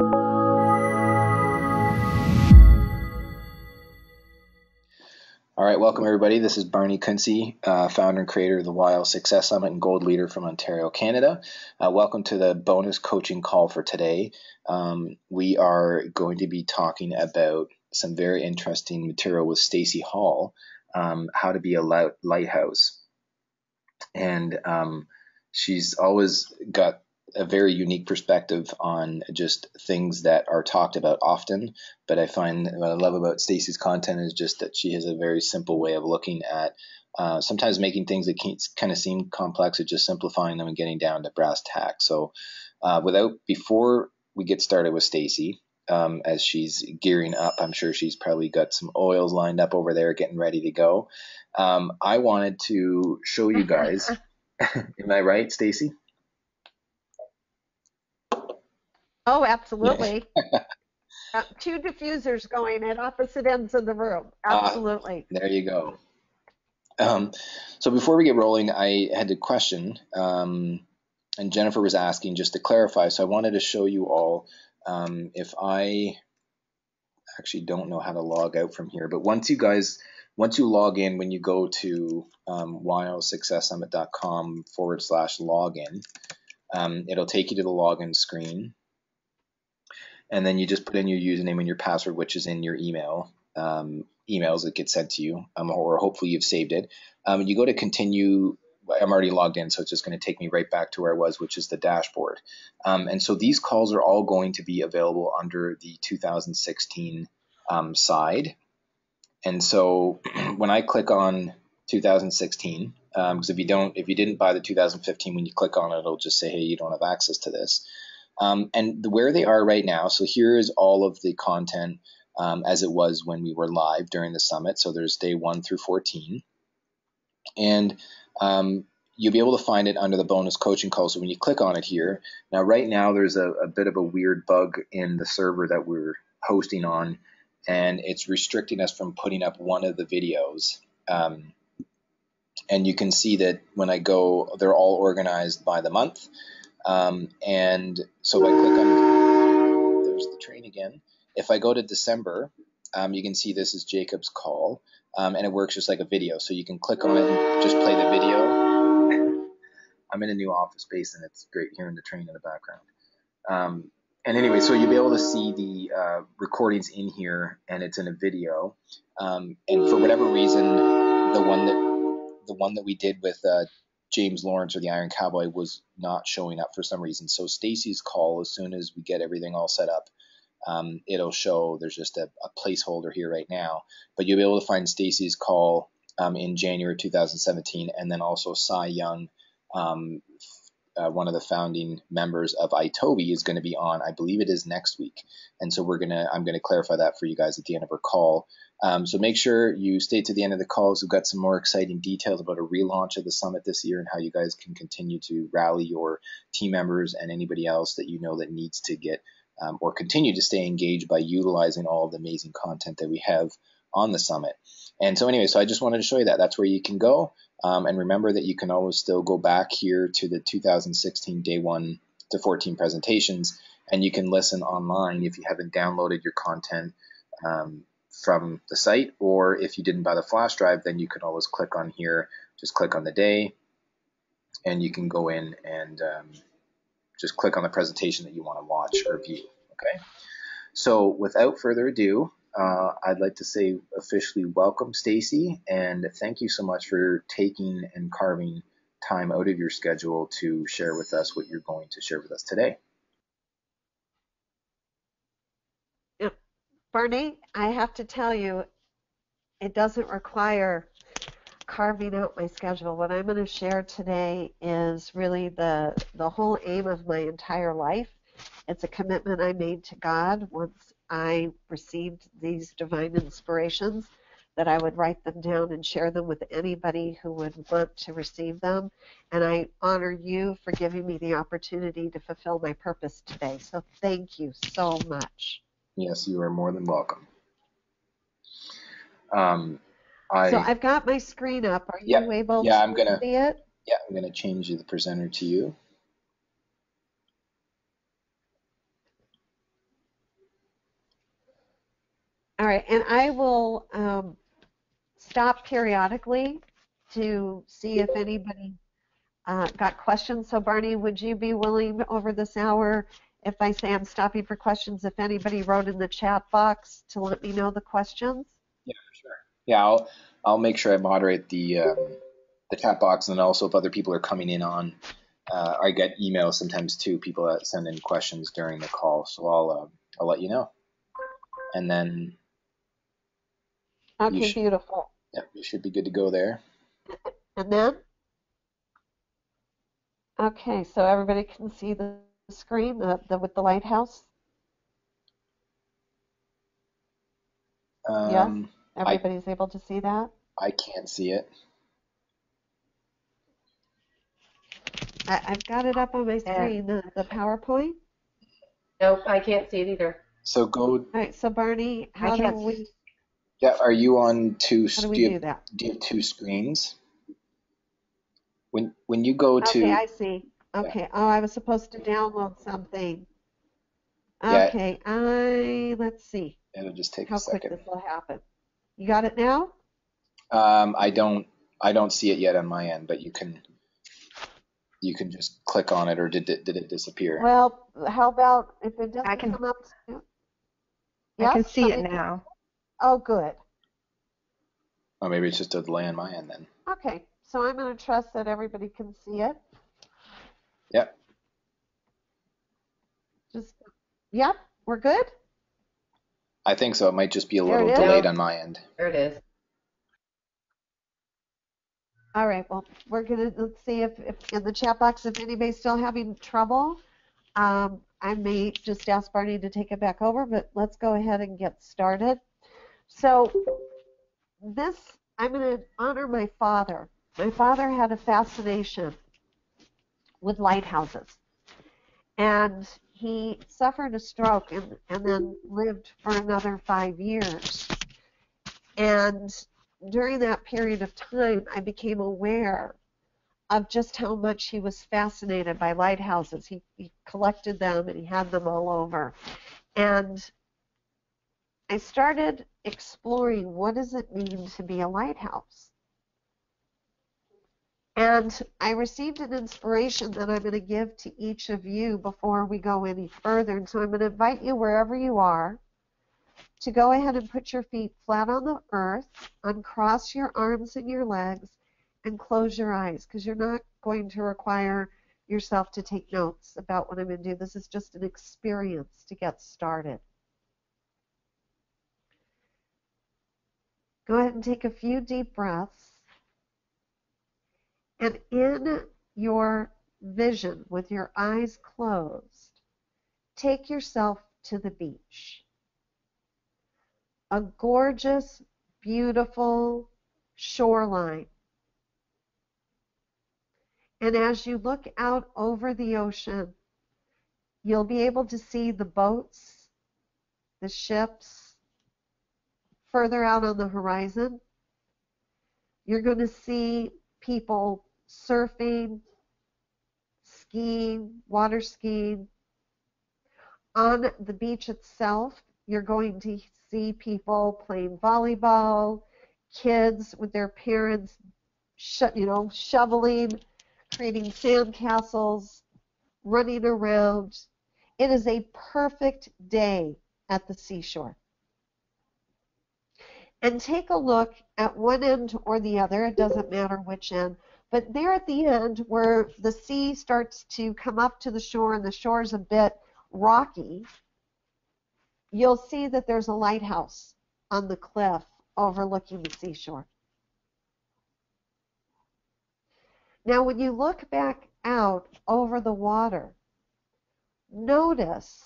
All right, welcome everybody. This is Barney Kuntze, uh, founder and creator of the YL Success Summit and Gold Leader from Ontario, Canada. Uh, welcome to the bonus coaching call for today. Um, we are going to be talking about some very interesting material with Stacey Hall, um, how to be a lighthouse. And um, she's always got a very unique perspective on just things that are talked about often. But I find what I love about Stacey's content is just that she has a very simple way of looking at uh, sometimes making things that can kind of seem complex or just simplifying them and getting down to brass tacks. So uh, without before we get started with Stacey, um, as she's gearing up, I'm sure she's probably got some oils lined up over there, getting ready to go. Um, I wanted to show you guys. am I right, Stacey? Oh, absolutely. uh, two diffusers going at opposite ends of the room. Ah, absolutely. Uh, there you go. Um, so before we get rolling, I had a question, um, and Jennifer was asking just to clarify. So I wanted to show you all um, if I actually don't know how to log out from here, but once you guys, once you log in, when you go to um, ylsuccesssummit.com forward slash login, um, it'll take you to the login screen and then you just put in your username and your password, which is in your email um, emails that get sent to you, um, or hopefully you've saved it. Um, you go to continue. I'm already logged in, so it's just going to take me right back to where I was, which is the dashboard. Um, and so these calls are all going to be available under the 2016 um, side. And so when I click on 2016, because um, if you don't, if you didn't buy the 2015, when you click on it, it'll just say, hey, you don't have access to this. Um, and where they are right now, so here is all of the content um, as it was when we were live during the summit. So there's day one through 14. And um, you'll be able to find it under the bonus coaching call. So when you click on it here, now right now there's a, a bit of a weird bug in the server that we're hosting on, and it's restricting us from putting up one of the videos. Um, and you can see that when I go, they're all organized by the month. Um, and so if I click on, there's the train again. If I go to December, um, you can see this is Jacob's call, um, and it works just like a video. So you can click on it and just play the video. I'm in a new office space, and it's great hearing the train in the background. Um, and anyway, so you'll be able to see the uh, recordings in here, and it's in a video. Um, and for whatever reason, the one that the one that we did with uh, James Lawrence or the Iron Cowboy was not showing up for some reason. So Stacey's call, as soon as we get everything all set up, um, it'll show there's just a, a, placeholder here right now. But you'll be able to find Stacey's call um, in January 2017, and then also Cy Young, um, uh, one of the founding members of iTOVi, is going to be on. I believe it is next week, and so we're gonna I'm going to clarify that for you guys at the end of our call. Um, so make sure you stay to the end of the calls. We've got some more exciting details about a relaunch of the summit this year and how you guys can continue to rally your team members and anybody else that you know that needs to get um, or continue to stay engaged by utilizing all the amazing content that we have on the summit. And so anyway, so I just wanted to show you that. That's where you can go. Um, and remember that you can always still go back here to the 2016 day one to 14 presentations and you can listen online if you haven't downloaded your content um, from the site, or if you didn't buy the flash drive, then you can always click on here, just click on the day, and you can go in and um, just click on the presentation that you want to watch or view. Okay. So without further ado, uh, I'd like to say officially welcome Stacey and thank you so much for taking and carving time out of your schedule to share with us what you're going to share with us today. Barney, I have to tell you, it doesn't require carving out my schedule. What I'm going to share today is really the the whole aim of my entire life. It's a commitment I made to God once I received these divine inspirations that I would write them down and share them with anybody who would want to receive them. And I honor you for giving me the opportunity to fulfill my purpose today. So thank you so much. Yes, you are more than welcome. Um, I, so I've got my screen up. Are you yeah, able yeah, to I'm gonna, see it? Yeah, I'm going to change the presenter to you. Right, and I will um, stop periodically to see if anybody uh, got questions. So Barney, would you be willing over this hour, if I say I'm stopping for questions, if anybody wrote in the chat box to let me know the questions? Yeah, sure. Yeah, I'll I'll make sure I moderate the um, the chat box, and also if other people are coming in on, uh, I get emails sometimes too. People that send in questions during the call, so I'll uh, I'll let you know, and then. Okay, beautiful. Yep, you should be good to go there. And then? Okay, so everybody can see the screen the, the with the lighthouse? Um, yes? Everybody's I, able to see that? I can't see it. I, have got it up on my screen, the, the PowerPoint. Nope, I can't see it either. So go. All right, so Barney, how do we? Yeah, are you on two? How do we do, you do that? Do you have two screens? When when you go to Okay, I see. Okay. Oh, I was supposed to download something. Yeah. Okay, I let's see it'll just take how a quick second. this will happen. You got it now? Um, I don't I don't see it yet on my end, but you can you can just click on it, or did it did it disappear? Well, how about if it doesn't I can- come up? I can see it Somebody- now. Oh, good. Oh, maybe it's just a delay on my end then. Okay, so I'm going to trust that everybody can see it. Yep. Just, yep, we're good. I think so. It might just be a There little delayed on my end. There it is. All right, well, we're gonna, let's see if, if in the chat box, if anybody's still having trouble, um, I may just ask Barney to take it back over, but let's go ahead and get started. So this, I'm gonna honor my father. My father had a fascination with lighthouses. And he suffered a stroke and, and then lived for another five years. And during that period of time, I became aware of just how much he was fascinated by lighthouses. He, he collected them and he had them all over. And I started exploring what does it mean to be a lighthouse? And I received an inspiration that I'm going to give to each of you before we go any further. And so I'm going to invite you wherever you are to go ahead and put your feet flat on the earth, uncross your arms and your legs, and close your eyes because you're not going to require yourself to take notes about what I'm going to do. This is just an experience to get started. Go ahead and take a few deep breaths. And in your vision, with your eyes closed, take yourself to the beach. A gorgeous, beautiful shoreline. And as you look out over the ocean, you'll be able to see the boats, the ships, further out on the horizon. You're going to see people surfing, skiing, water skiing. On the beach itself, you're going to see people playing volleyball, kids with their parents, you know, shoveling, creating sandcastles, running around. It is a perfect day at the seashore. And take a look at one end or the other, it doesn't matter which end, but there at the end where the sea starts to come up to the shore and the shore is a bit rocky, you'll see that there's a lighthouse on the cliff overlooking the seashore. Now, when you look back out over the water, notice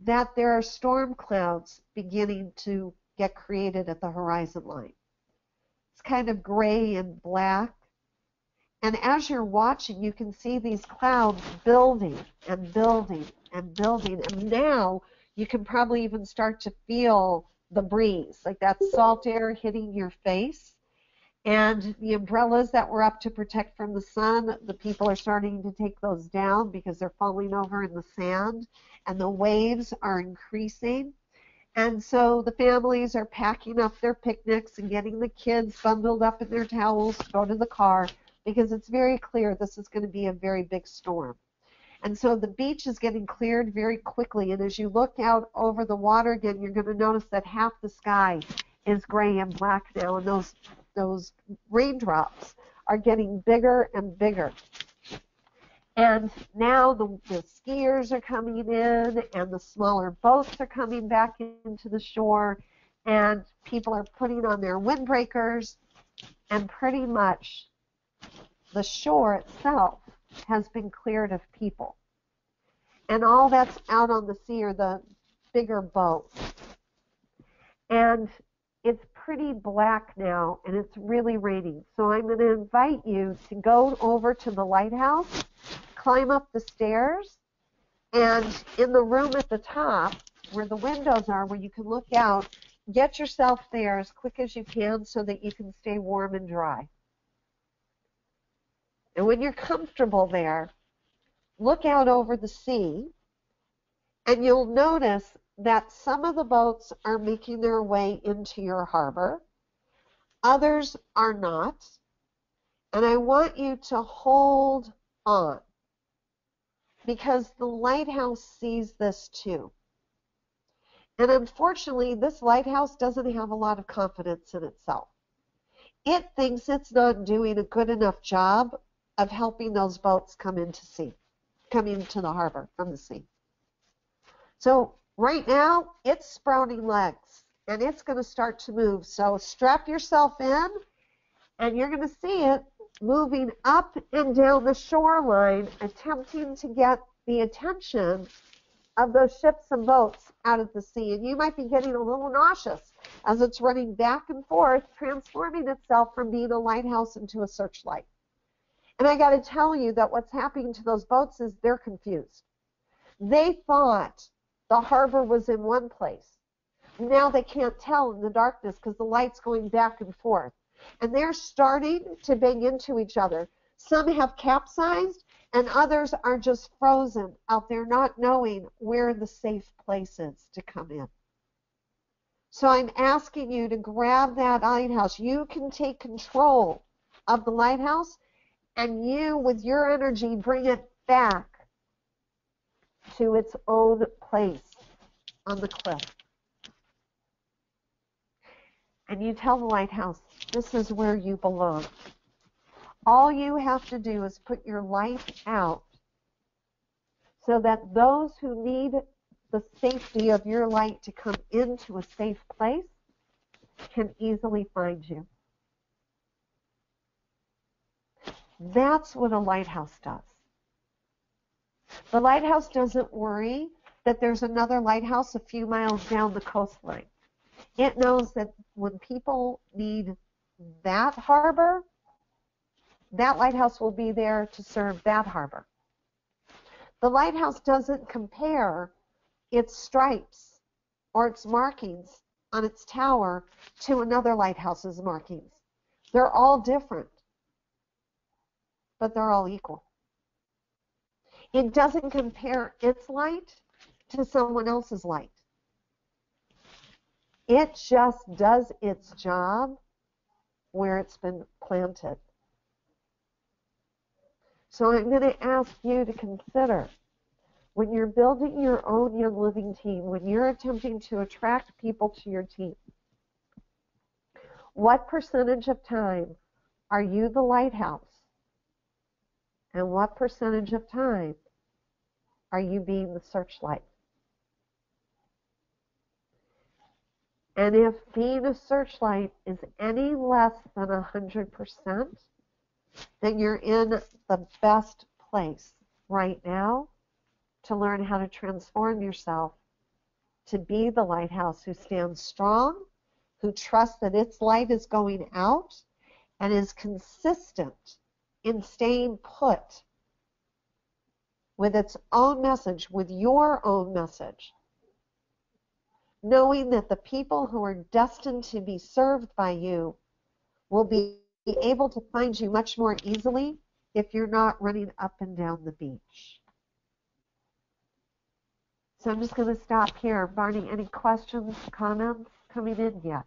that there are storm clouds beginning to get created at the horizon line. It's kind of gray and black. And as you're watching, you can see these clouds building and building and building. And now you can probably even start to feel the breeze, like that salt air hitting your face. And the umbrellas that were up to protect from the sun, the people are starting to take those down because they're falling over in the sand. And the waves are increasing. And so the families are packing up their picnics and getting the kids bundled up in their towels to go to the car because it's very clear this is going to be a very big storm. And so the beach is getting cleared very quickly. And as you look out over the water again, you're going to notice that half the sky is gray and black now, and those those raindrops are getting bigger and bigger. And now the, the skiers are coming in, and the smaller boats are coming back into the shore, and people are putting on their windbreakers, and pretty much the shore itself has been cleared of people. And all that's out on the sea are the bigger boats. And it's pretty black now and it's really raining. So I'm going to invite you to go over to the lighthouse, climb up the stairs, and in the room at the top where the windows are where you can look out, get yourself there as quick as you can so that you can stay warm and dry. And when you're comfortable there, look out over the sea and you'll notice that some of the boats are making their way into your harbor, others are not. And I want you to hold on because the lighthouse sees this too. And unfortunately, this lighthouse doesn't have a lot of confidence in itself. It thinks it's not doing a good enough job of helping those boats come into sea, come into the harbor from the sea. So right now, it's sprouting legs and it's going to start to move. So strap yourself in and you're going to see it moving up and down the shoreline, attempting to get the attention of those ships and boats out of the sea. And you might be getting a little nauseous as it's running back and forth, transforming itself from being a lighthouse into a searchlight. And I got to tell you that what's happening to those boats is they're confused. They thought the harbor was in one place. Now they can't tell in the darkness because the light's going back and forth. And they're starting to bang into each other. Some have capsized, and others are just frozen out there, not knowing where the safe place is to come in. So I'm asking you to grab that lighthouse. You can take control of the lighthouse and you, with your energy, bring it back to its own place on the cliff. And you tell the lighthouse, this is where you belong. All you have to do is put your light out so that those who need the safety of your light to come into a safe place can easily find you. That's what a lighthouse does. The lighthouse doesn't worry that there's another lighthouse a few miles down the coastline. It knows that when people need that harbor, that lighthouse will be there to serve that harbor. The lighthouse doesn't compare its stripes or its markings on its tower to another lighthouse's markings. They're all different but they're all equal. It doesn't compare its light to someone else's light. It just does its job where it's been planted. So I'm going to ask you to consider when you're building your own Young Living team, when you're attempting to attract people to your team, what percentage of time are you the lighthouse and what percentage of time are you being the searchlight? And if being a searchlight is any less than 100%, then you're in the best place right now to learn how to transform yourself to be the lighthouse who stands strong, who trusts that its light is going out, and is consistent in staying put with its own message, with your own message, knowing that the people who are destined to be served by you will be able to find you much more easily if you're not running up and down the beach. So I'm just going to stop here. Barney, any questions, comments coming in yet?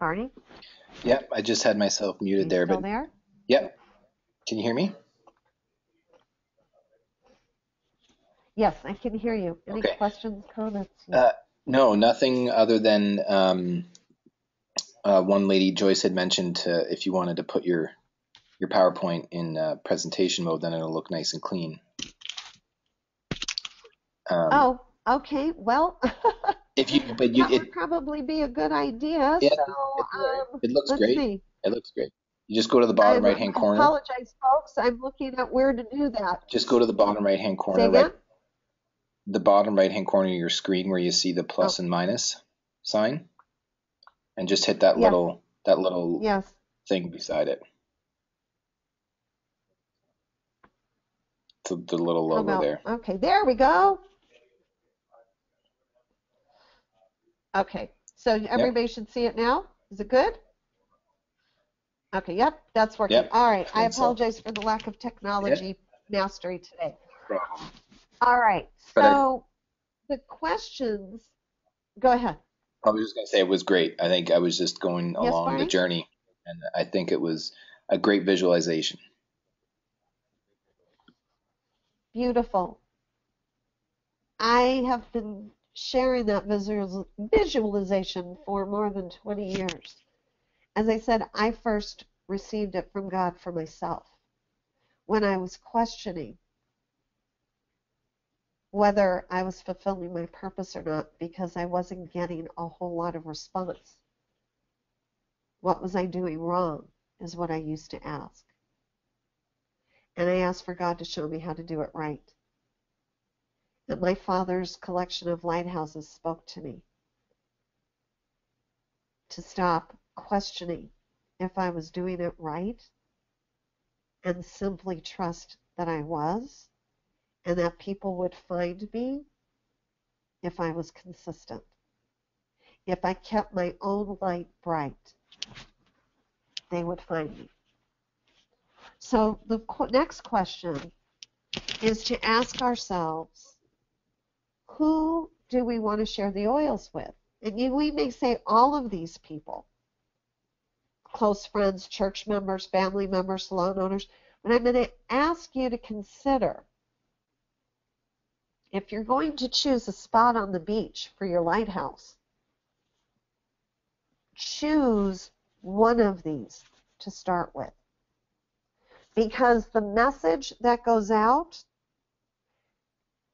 Barney? Yep, I just had myself muted there, still but there? yep. Can you hear me? Yes, I can hear you. Any Okay. questions, comments? Uh, no, nothing other than um, uh, one lady Joyce had mentioned to, if you wanted to put your your PowerPoint in uh, presentation mode, then it'll look nice and clean. Um, oh, okay. Well, if you, but you, that it, would probably be a good idea. Yeah, so, um, it looks great. see. It looks great. You just go to the bottom right hand corner. I apologize, folks. I'm looking at where to do that. Just go to the bottom right hand Say corner, again? right, the bottom right hand corner of your screen where you see the plus Oh. and minus sign, and just hit that Yes. little that little Yes. thing beside it. The, the little logo about, there. okay, there we go. Okay, so everybody should see it now. Is it good? Okay, yep, that's working. Yep, All right, I so. apologize for the lack of technology mastery today. Problem. All right, But I- so the questions, go ahead. I was just gonna say it was great. I think I was just going Yes, along the journey, and I think it was a great visualization. Beautiful. I have been sharing that visual, visualization for more than 20 years. As I said, I first received it from God for myself when I was questioning whether I was fulfilling my purpose or not because I wasn't getting a whole lot of response. What was I doing wrong is what I used to ask. And I asked for God to show me how to do it right. And my father's collection of lighthouses spoke to me to stop questioning if I was doing it right and simply trust that I was and that people would find me if I was consistent. If I kept my own light bright, they would find me. So the next question is to ask ourselves, who do we want to share the oils with? And we may say all of these people, close friends, church members, family members, salon owners, but I'm going to ask you to consider if you're going to choose a spot on the beach for your lighthouse, choose one of these to start with. Because the message that goes out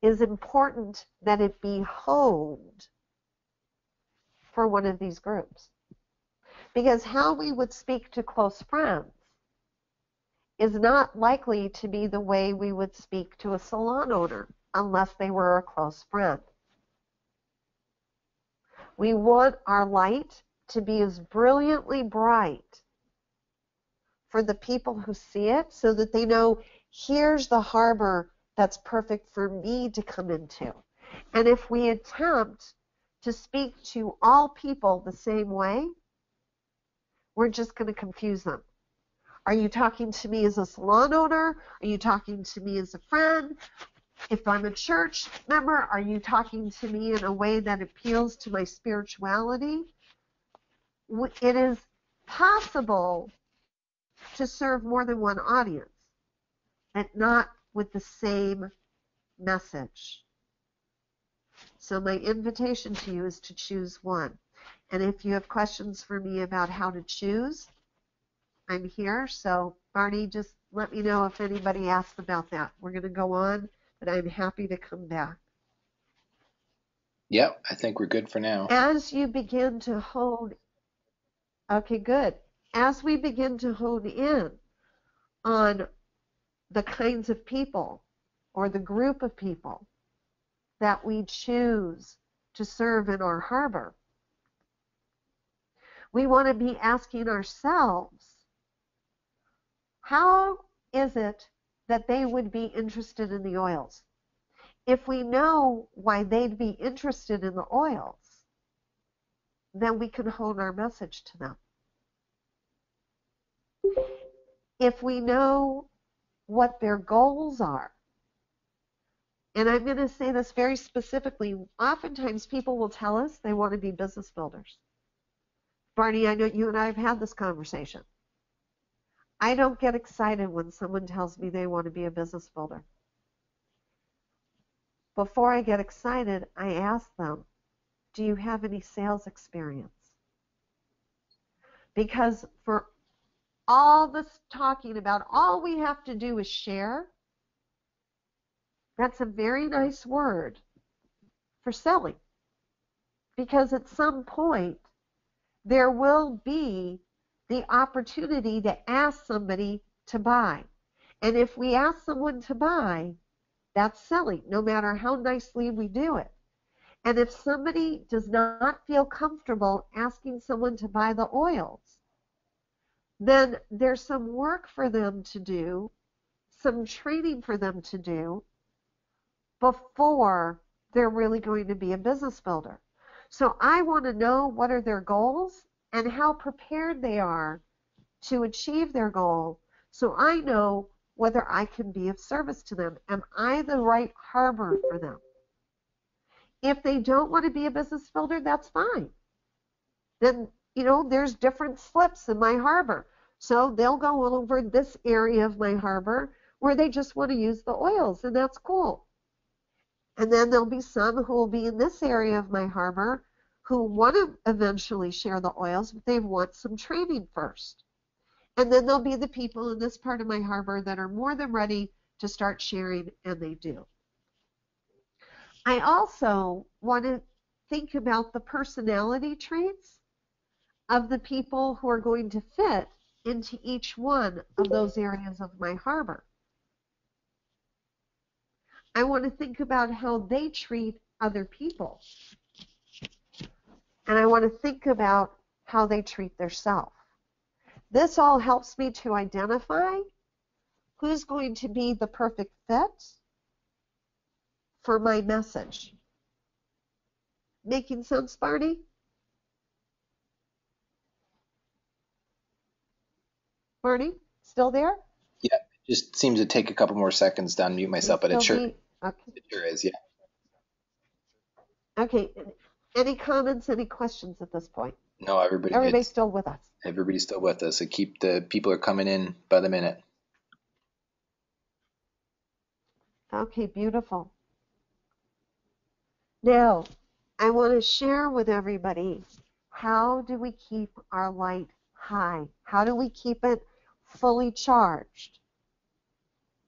is important that it be honed for one of these groups. Because how we would speak to close friends is not likely to be the way we would speak to a salon owner unless they were a close friend. We want our light to be as brilliantly bright for the people who see it so that they know here's the harbor that's perfect for me to come into. And if we attempt to speak to all people the same way, we're just going to confuse them. Are you talking to me as a salon owner? Are you talking to me as a friend? If I'm a church member, are you talking to me in a way that appeals to my spirituality? It is possible to serve more than one audience, and not with the same message. So my invitation to you is to choose one. And if you have questions for me about how to choose, I'm here. So Barney, just let me know if anybody asks about that. We're going to go on, but I'm happy to come back. Yep, I think we're good for now. As you begin to hone, okay, good. As we begin to hone in on the kinds of people or the group of people that we choose to serve in our harbor, we want to be asking ourselves, how is it that they would be interested in the oils? If we know why they'd be interested in the oils, then we can hone our message to them. If we know what their goals are, And I'm going to say this very specifically. Oftentimes, people will tell us they want to be business builders. Barney, I know you and I have had this conversation. I don't get excited when someone tells me they want to be a business builder. Before I get excited, I ask them, Do you have any sales experience? Because for all this talking about all we have to do is share, that's a very nice word for selling. Because at some point, there will be the opportunity to ask somebody to buy. And if we ask someone to buy, that's selling, no matter how nicely we do it. And if somebody does not feel comfortable asking someone to buy the oils, then there's some work for them to do, some training for them to do before they're really going to be a business builder. So I want to know what are their goals and how prepared they are to achieve their goal so I know whether I can be of service to them. Am I the right harbor for them? If they don't want to be a business builder, that's fine. Then, you know, there's different slips in my harbor. So they'll go over this area of my harbor where they just want to use the oils, and that's cool. And then there'll be some who will be in this area of my harbor who want to eventually share the oils, but they want some training first. And then there'll be the people in this part of my harbor that are more than ready to start sharing, and they do. I also want to think about the personality traits of the people who are going to fit into each one of those areas of my harbor. I want to think about how they treat other people. And I want to think about how they treat themselves. This all helps me to identify who's going to be the perfect fit for my message. Making sense, Barney? Barney, still there? Yeah, it just seems to take a couple more seconds to unmute myself, but it sure, be- Okay. it sure is, yeah. Okay. Any comments, any questions at this point? No, everybody, Everybody's still with us. everybody's still with us. So keep the people are coming in by the minute. Okay, beautiful. Now, I want to share with everybody how do we keep our light high? How do we keep it fully charged?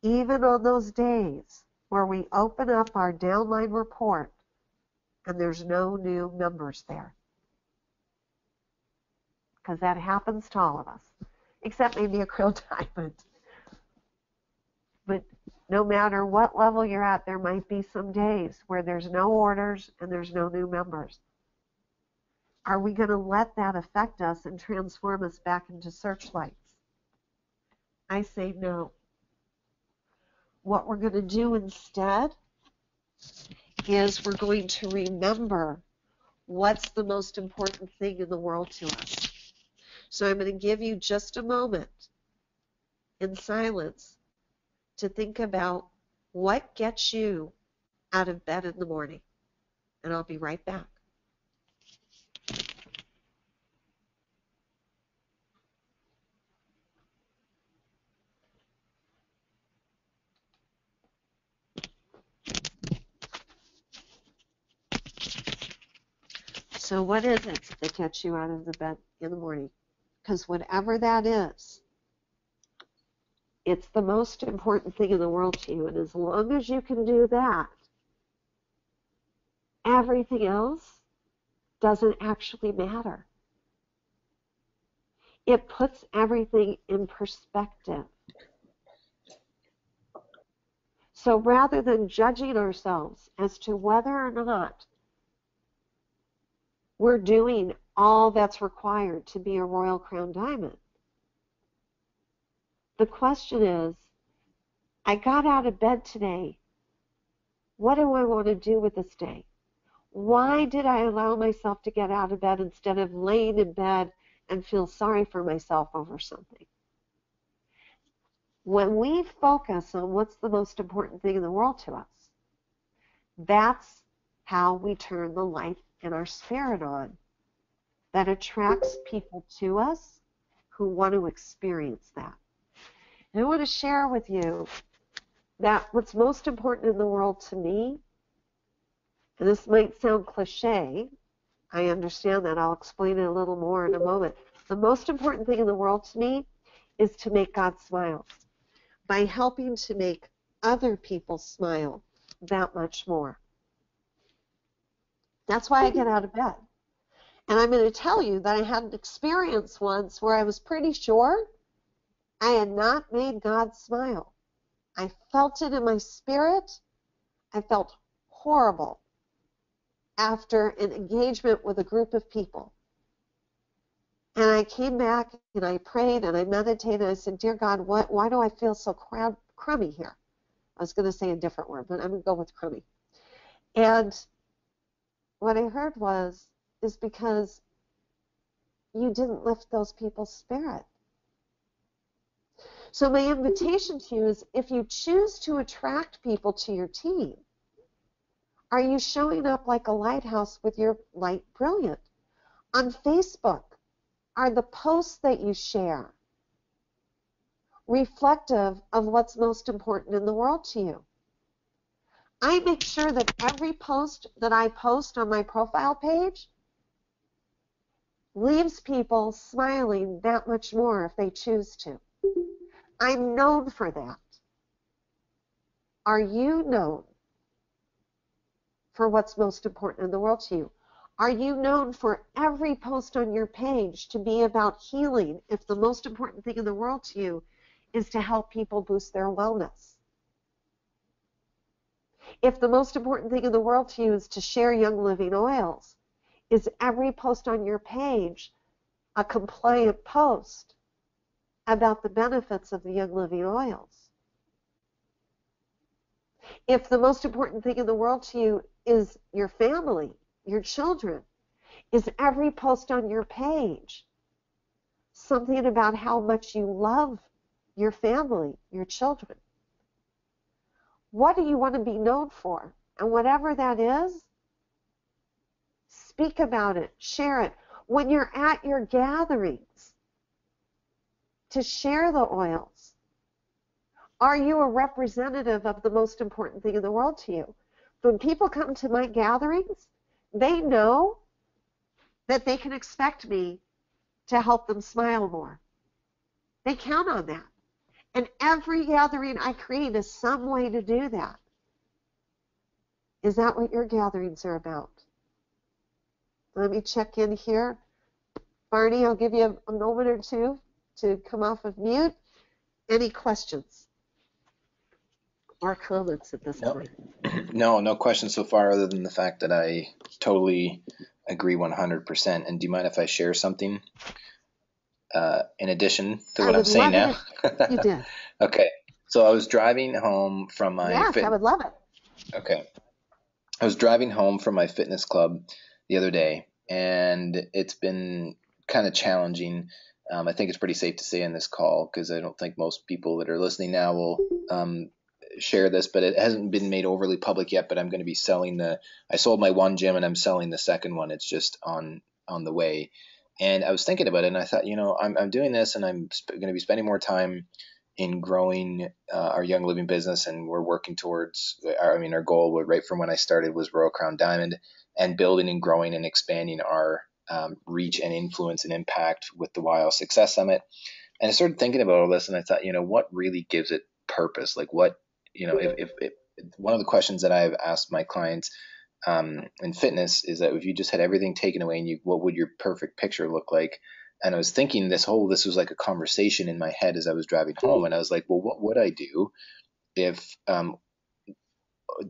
Even on those days where we open up our downline report and there's no new numbers there. Because that happens to all of us, except maybe a krill diamond. But no matter what level you're at, there might be some days where there's no orders and there's no new members. Are we going to let that affect us and transform us back into searchlights? I say no. What we're going to do instead is we're going to remember what's the most important thing in the world to us. So I'm going to give you just a moment in silence to think about what gets you out of bed in the morning. And I'll be right back. So, what is it that gets you out of the bed in the morning? Because whatever that is, it's the most important thing in the world to you. And as long as you can do that, everything else doesn't actually matter. It puts everything in perspective. So rather than judging ourselves as to whether or not we're doing all that's required to be a Royal Crown Diamond, the question is, I got out of bed today. What do I want to do with this day? Why did I allow myself to get out of bed instead of laying in bed and feel sorry for myself over something? When we focus on what's the most important thing in the world to us, That's how we turn the in our spirit on that attracts people to us who want to experience that. And I want to share with you that what's most important in the world to me, and this might sound cliche, I understand that. I'll explain it a little more in a moment. The most important thing in the world to me is to make God smile by helping to make other people smile that much more. That's why I get out of bed. And I'm going to tell you that I had an experience once where I was pretty sure I had not made God smile. I felt it in my spirit. I felt horrible after an engagement with a group of people. And I came back and I prayed and I meditated. And I said, Dear God, what, why do I feel so crummy here? I was going to say a different word, but I'm going to go with crummy. And what I heard was, is because you didn't lift those people's spirit. So my invitation to you is if you choose to attract people to your team, are you showing up like a lighthouse with your light brilliant? On Facebook, are the posts that you share reflective of what's most important in the world to you? I make sure that every post that I post on my profile page leaves people smiling that much more if they choose to. I'm known for that. Are you known for what's most important in the world to you? Are you known for every post on your page to be about healing if the most important thing in the world to you is to help people boost their wellness? If the most important thing in the world to you is to share Young Living oils, is every post on your page a compliant post about the benefits of the Young Living oils? If the most important thing in the world to you is your family, your children, is every post on your page something about how much you love your family, your children? What do you want to be known for? And whatever that is, speak about it, share it. When you're at your gatherings, to share the oils. Are you a representative of the most important thing in the world to you? When people come to my gatherings, they know that they can expect me to help them smile more. They count on that. And every gathering I create is some way to do that. Is that what your gatherings are about? Let me check in here. Barney, I'll give you a, moment or two to come off of mute. Any questions or comments at this No. point? No, no questions so far, other than the fact that I totally agree 100%. And do you mind if I share something uh, in addition to I what I'm would saying now? You did. okay, so I was driving home from my yes, fit- I would love it. Okay. I was driving home from my fitness club the other day, and it's been kind of challenging. Um, I think it's pretty safe to say in this call because I don't think most people that are listening now will um, share this, but it hasn't been made overly public yet. But I'm going to be selling the. I sold my one gym, and I'm selling the second one. It's just on on the way. And I was thinking about it, and I thought, you know, I'm I'm doing this, and I'm sp- going to be spending more time in growing uh, our young living business, and we're working towards. Our, I mean, our goal, right from when I started, was Royal Crown Diamond, and building and growing and expanding our um, reach and influence and impact with the YL Success Summit. And I started thinking about all this, and I thought, you know, what really gives it purpose? Like, what, you know, if, if, if one of the questions that I've asked my clients um, in fitness is that if you just had everything taken away, and you, what would your perfect picture look like? And I was thinking this whole this was like a conversation in my head as I was driving home, and I was like, well, what would I do if um,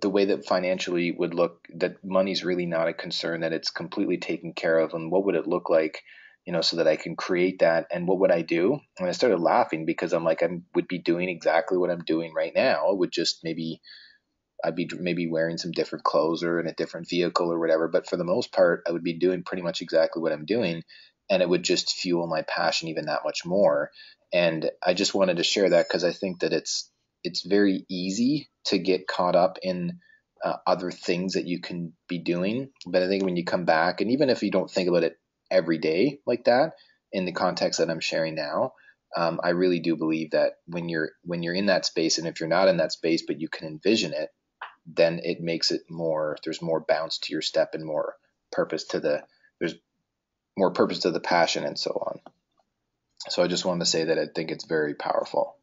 the way that financially would look that money's really not a concern that it's completely taken care of and what would it look like you know so that i can create that and what would i do and i started laughing because i'm like i would be doing exactly what i'm doing right now I would just maybe i'd be maybe wearing some different clothes or in a different vehicle or whatever but for the most part i would be doing pretty much exactly what i'm doing and it would just fuel my passion even that much more and i just wanted to share that because i think that it's it's very easy to get caught up in uh, other things that you can be doing. But I think when you come back, and even if you don't think about it every day like that, in the context that I'm sharing now, um, I really do believe that when you're when you're in that space, and if you're not in that space, but you can envision it, then it makes it more. There's more bounce to your step and more purpose to the. There's more purpose to the passion and so on. So I just wanted to say that I think it's very powerful.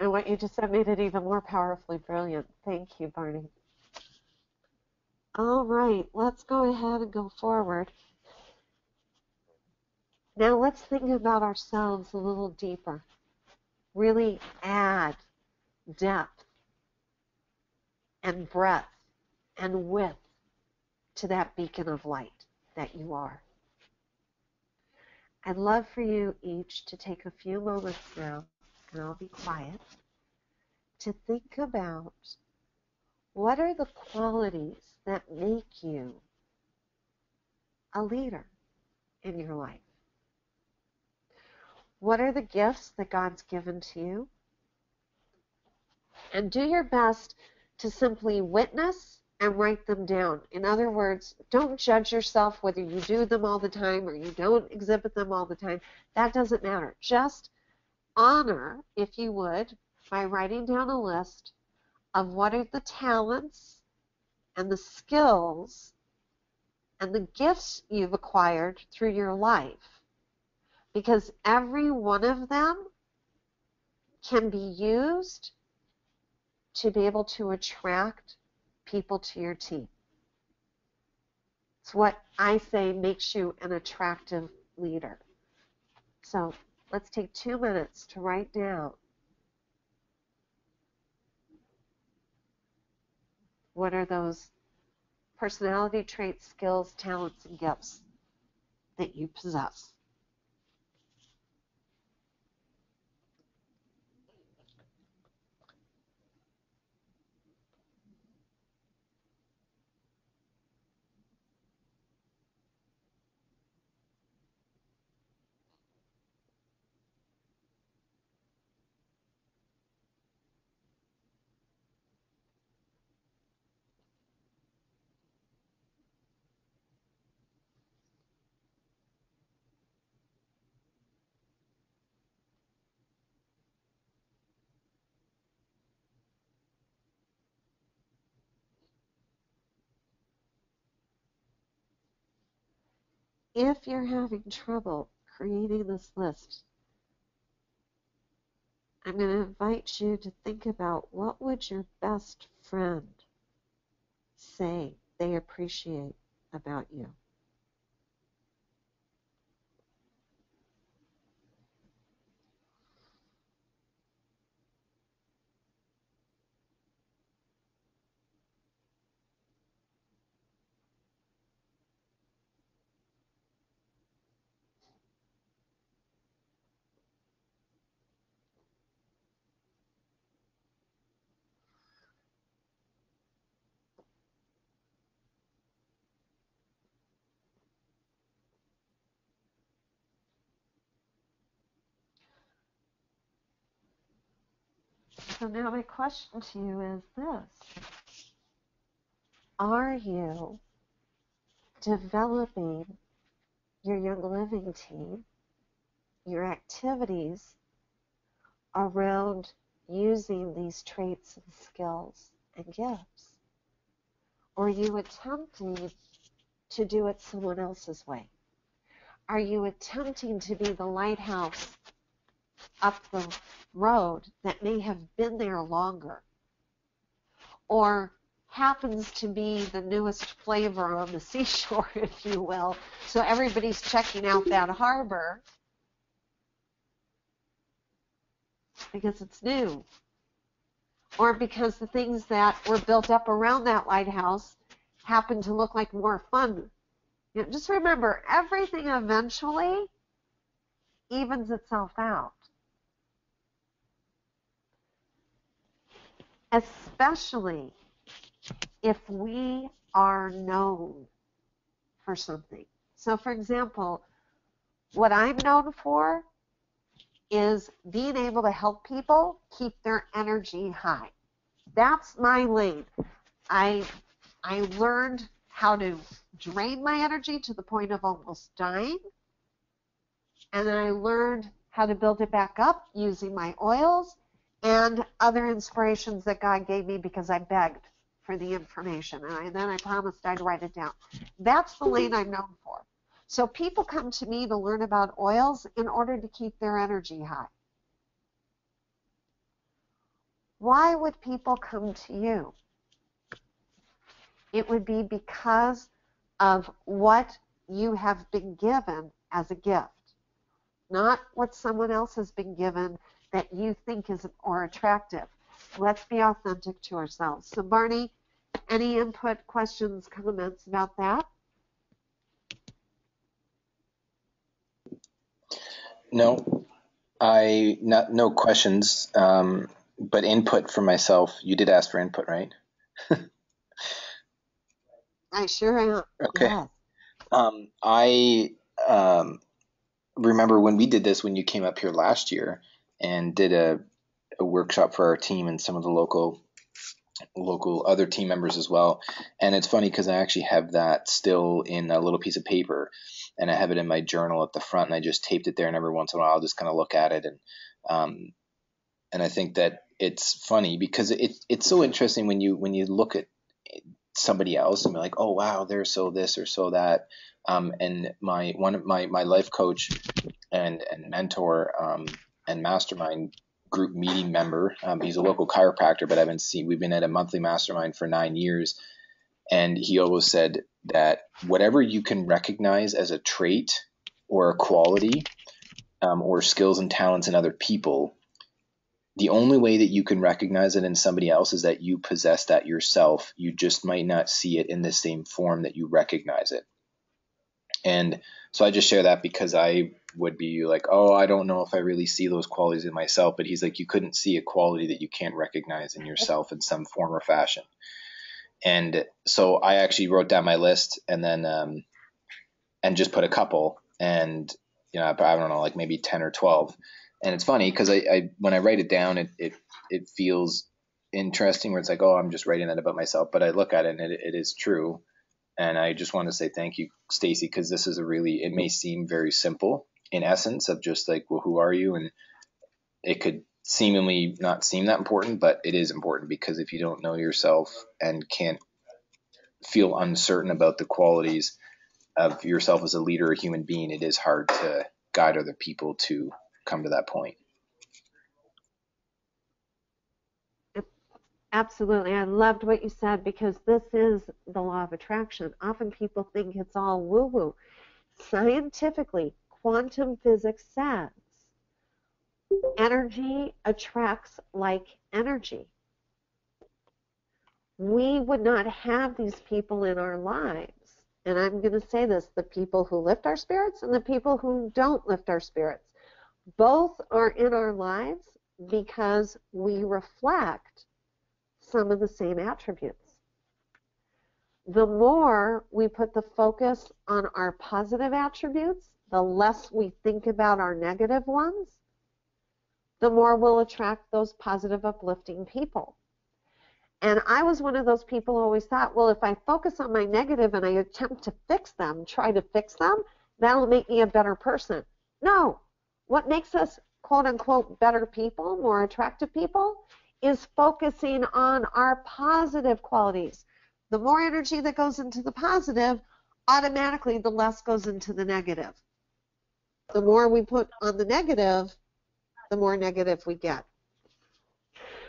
And what you just said made it even more powerfully brilliant. Thank you, Barney. All right, let's go ahead and go forward. Now let's think about ourselves a little deeper. Really add depth and breadth and width to that beacon of light that you are. I'd love for you each to take a few moments now, and I'll be quiet, to think about what are the qualities that make you a leader in your life? What are the gifts that God's given to you? And do your best to simply witness and write them down. In other words, don't judge yourself whether you do them all the time or you don't exhibit them all the time. That doesn't matter. Just honor, if you would, by writing down a list of what are the talents and the skills and the gifts you've acquired through your life. Because every one of them can be used to be able to attract people to your team. It's what I say makes you an attractive leader. So let's take two minutes to write down what are those personality traits, skills, talents, and gifts that you possess. If you're having trouble creating this list, I'm going to invite you to think about what would your best friend say they appreciate about you. So now my question to you is this. Are you developing your Young Living team, your activities around using these traits and skills and gifts? Or are you attempting to do it someone else's way? Are you attempting to be the lighthouse up the road that may have been there longer or happens to be the newest flavor on the seashore, if you will. So everybody's checking out that harbor because it's new. Or because the things that were built up around that lighthouse happen to look like more fun. You know, just remember, everything eventually evens itself out. Especially if we are known for something. So, for example, what I'm known for is being able to help people keep their energy high. That's my lane. I I learned how to drain my energy to the point of almost dying. And then I learned how to build it back up using my oils and other inspirations that God gave me because I begged for the information. And I, then I promised I'd write it down. That's the lane I'm known for. So people come to me to learn about oils in order to keep their energy high. Why would people come to you? It would be because of what you have been given as a gift, not what someone else has been given that you think is or attractive. Let's be authentic to ourselves. So, Barney, any input, questions, comments about that? No, I not no questions, um, but input for myself. You did ask for input, right? I sure am. Okay. Yes. Um, I um, remember when we did this when you came up here last year and did a, a workshop for our team and some of the local local other team members as well. And it's funny because I actually have that still in a little piece of paper, and I have it in my journal at the front, and I just taped it there. And every once in a while, I'll just kind of look at it, and um, and I think that it's funny because it it's so interesting when you when you look at somebody else and be like, oh wow, they're so this or so that. Um, and my one of my my life coach and and mentor um, and mastermind group meeting member. Um, he's a local chiropractor, but I've been seeing we've been at a monthly mastermind for nine years, and he always said that whatever you can recognize as a trait or a quality um, or skills and talents in other people, the only way that you can recognize it in somebody else is that you possess that yourself. You just might not see it in the same form that you recognize it. And so I just share that because I would be like, oh, I don't know if I really see those qualities in myself. But he's like, you couldn't see a quality that you can't recognize in yourself in some form or fashion. And so I actually wrote down my list and then, um, and just put a couple and, you know, I don't know, like maybe 10 or 12. And it's funny because I, I, when I write it down, it, it, it feels interesting where it's like, oh, I'm just writing that about myself. But I look at it and it, it is true. And I just want to say thank you, Stacey, because this is a really, it may seem very simple in essence of just like, well, who are you? And it could seemingly not seem that important, but it is important because if you don't know yourself and can't feel uncertain about the qualities of yourself as a leader, a human being, it is hard to guide other people to come to that point. Absolutely. I loved what you said because this is the law of attraction. Often people think it's all woo woo. Scientifically, quantum physics says energy attracts like energy. We would not have these people in our lives. And I'm going to say this the people who lift our spirits and the people who don't lift our spirits. Both are in our lives because we reflect some of the same attributes. The more we put the focus on our positive attributes, the less we think about our negative ones, the more we'll attract those positive, uplifting people. And I was one of those people who always thought, well, if I focus on my negative and I attempt to fix them, try to fix them, that'll make me a better person. No. What makes us, quote unquote, better people, more attractive people, is focusing on our positive qualities. The more energy that goes into the positive, automatically the less goes into the negative. The more we put on the negative, the more negative we get.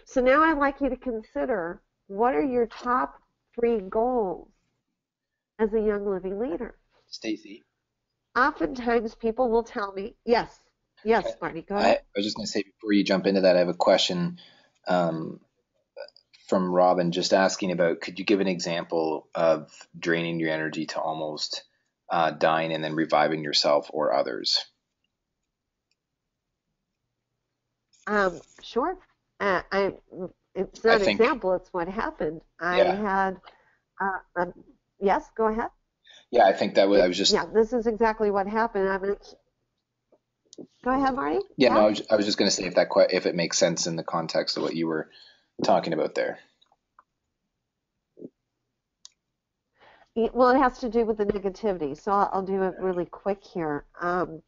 So now I'd like you to consider what are your top three goals as a young living leader? Stacey. Oftentimes people will tell me, yes, yes, Barney, go ahead. I, I was just going to say before you jump into that, I have a question um, from Robin just asking about could you give an example of draining your energy to almost uh, dying and then reviving yourself or others? Um, sure. Uh, I, it's not an think- example, it's what happened. I Yeah. had, uh, um, yes, go ahead. Yeah, I think that was, I was just Yeah, this is exactly what happened. I'm Go ahead, Barney. Yeah, no, I was, I was just going to say if that que- if it makes sense in the context of what you were talking about there. Well, it has to do with the negativity, so I'll, I'll do it really quick here. Um,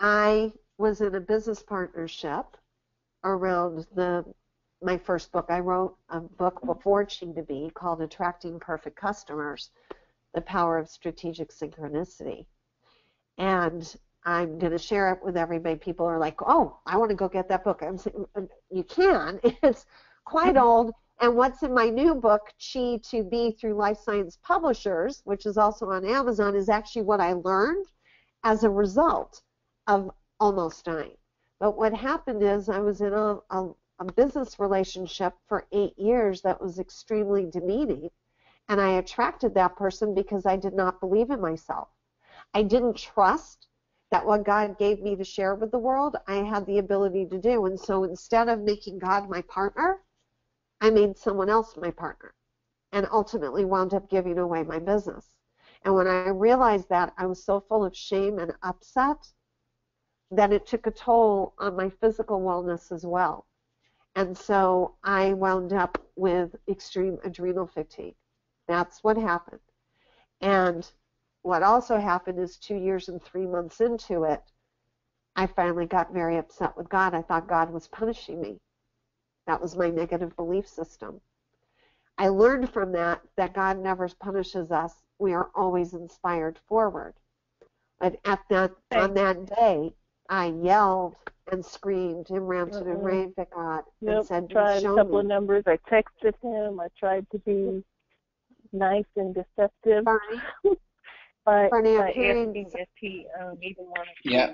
I was in a business partnership around the my first book. I wrote a book before Chi to Be called Attracting Perfect Customers: The Power of Strategic Synchronicity. And I'm going to share it with everybody. People are like, "Oh, I want to go get that book." I'm saying, "Uh, "You can. It's quite old." And what's in my new book, Chi to Be through Life Science Publishers, which is also on Amazon, is actually what I learned as a result of almost dying. But what happened is I was in a, a, a business relationship for eight years that was extremely demeaning, and I attracted that person because I did not believe in myself. I didn't trust that what God gave me to share with the world, I had the ability to do. And so instead of making God my partner, I made someone else my partner and ultimately wound up giving away my business. And when I realized that, I was so full of shame and upset that it took a toll on my physical wellness as well. And so I wound up with extreme adrenal fatigue. That's what happened. And what also happened is two years and three months into it, I finally got very upset with God. I thought God was punishing me. That was my negative belief system. I learned from that that God never punishes us. We are always inspired forward. But at that on that day, I yelled and screamed and ranted and Mhm. raved at God and said, tried a "Show couple of numbers. I texted him. I tried to be nice and deceptive by, Barney, I'm by hearing, asking if he um, even wanted to Yeah,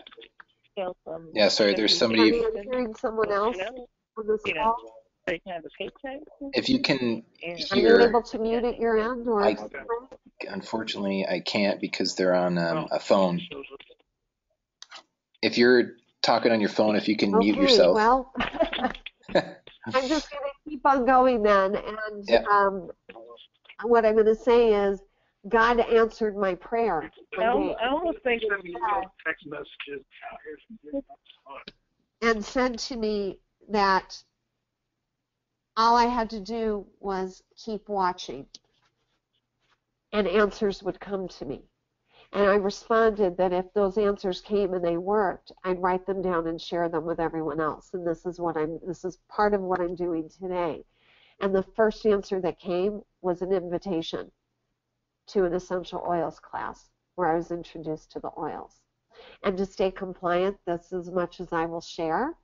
sell some. yeah. Sorry, there's somebody. Barney, I'm hearing someone else You know, on this you know, call. they can have a paycheck. If you can And Are you hear, able to mute at your end, or I unfortunately I can't because they're on um, a phone. If you're talking on your phone, if you can mute okay? yourself. Well, I'm just going to keep on going then, and Yeah. um, what I'm going to say is, God answered my prayer. I, I almost think text messages. and said to me that all I had to do was keep watching and answers would come to me. And I responded that if those answers came and they worked, I'd write them down and share them with everyone else. And this is what I'm this is part of what I'm doing today. And the first answer that came was an invitation to an essential oils class where I was introduced to the oils. And to stay compliant, that's as much as I will share.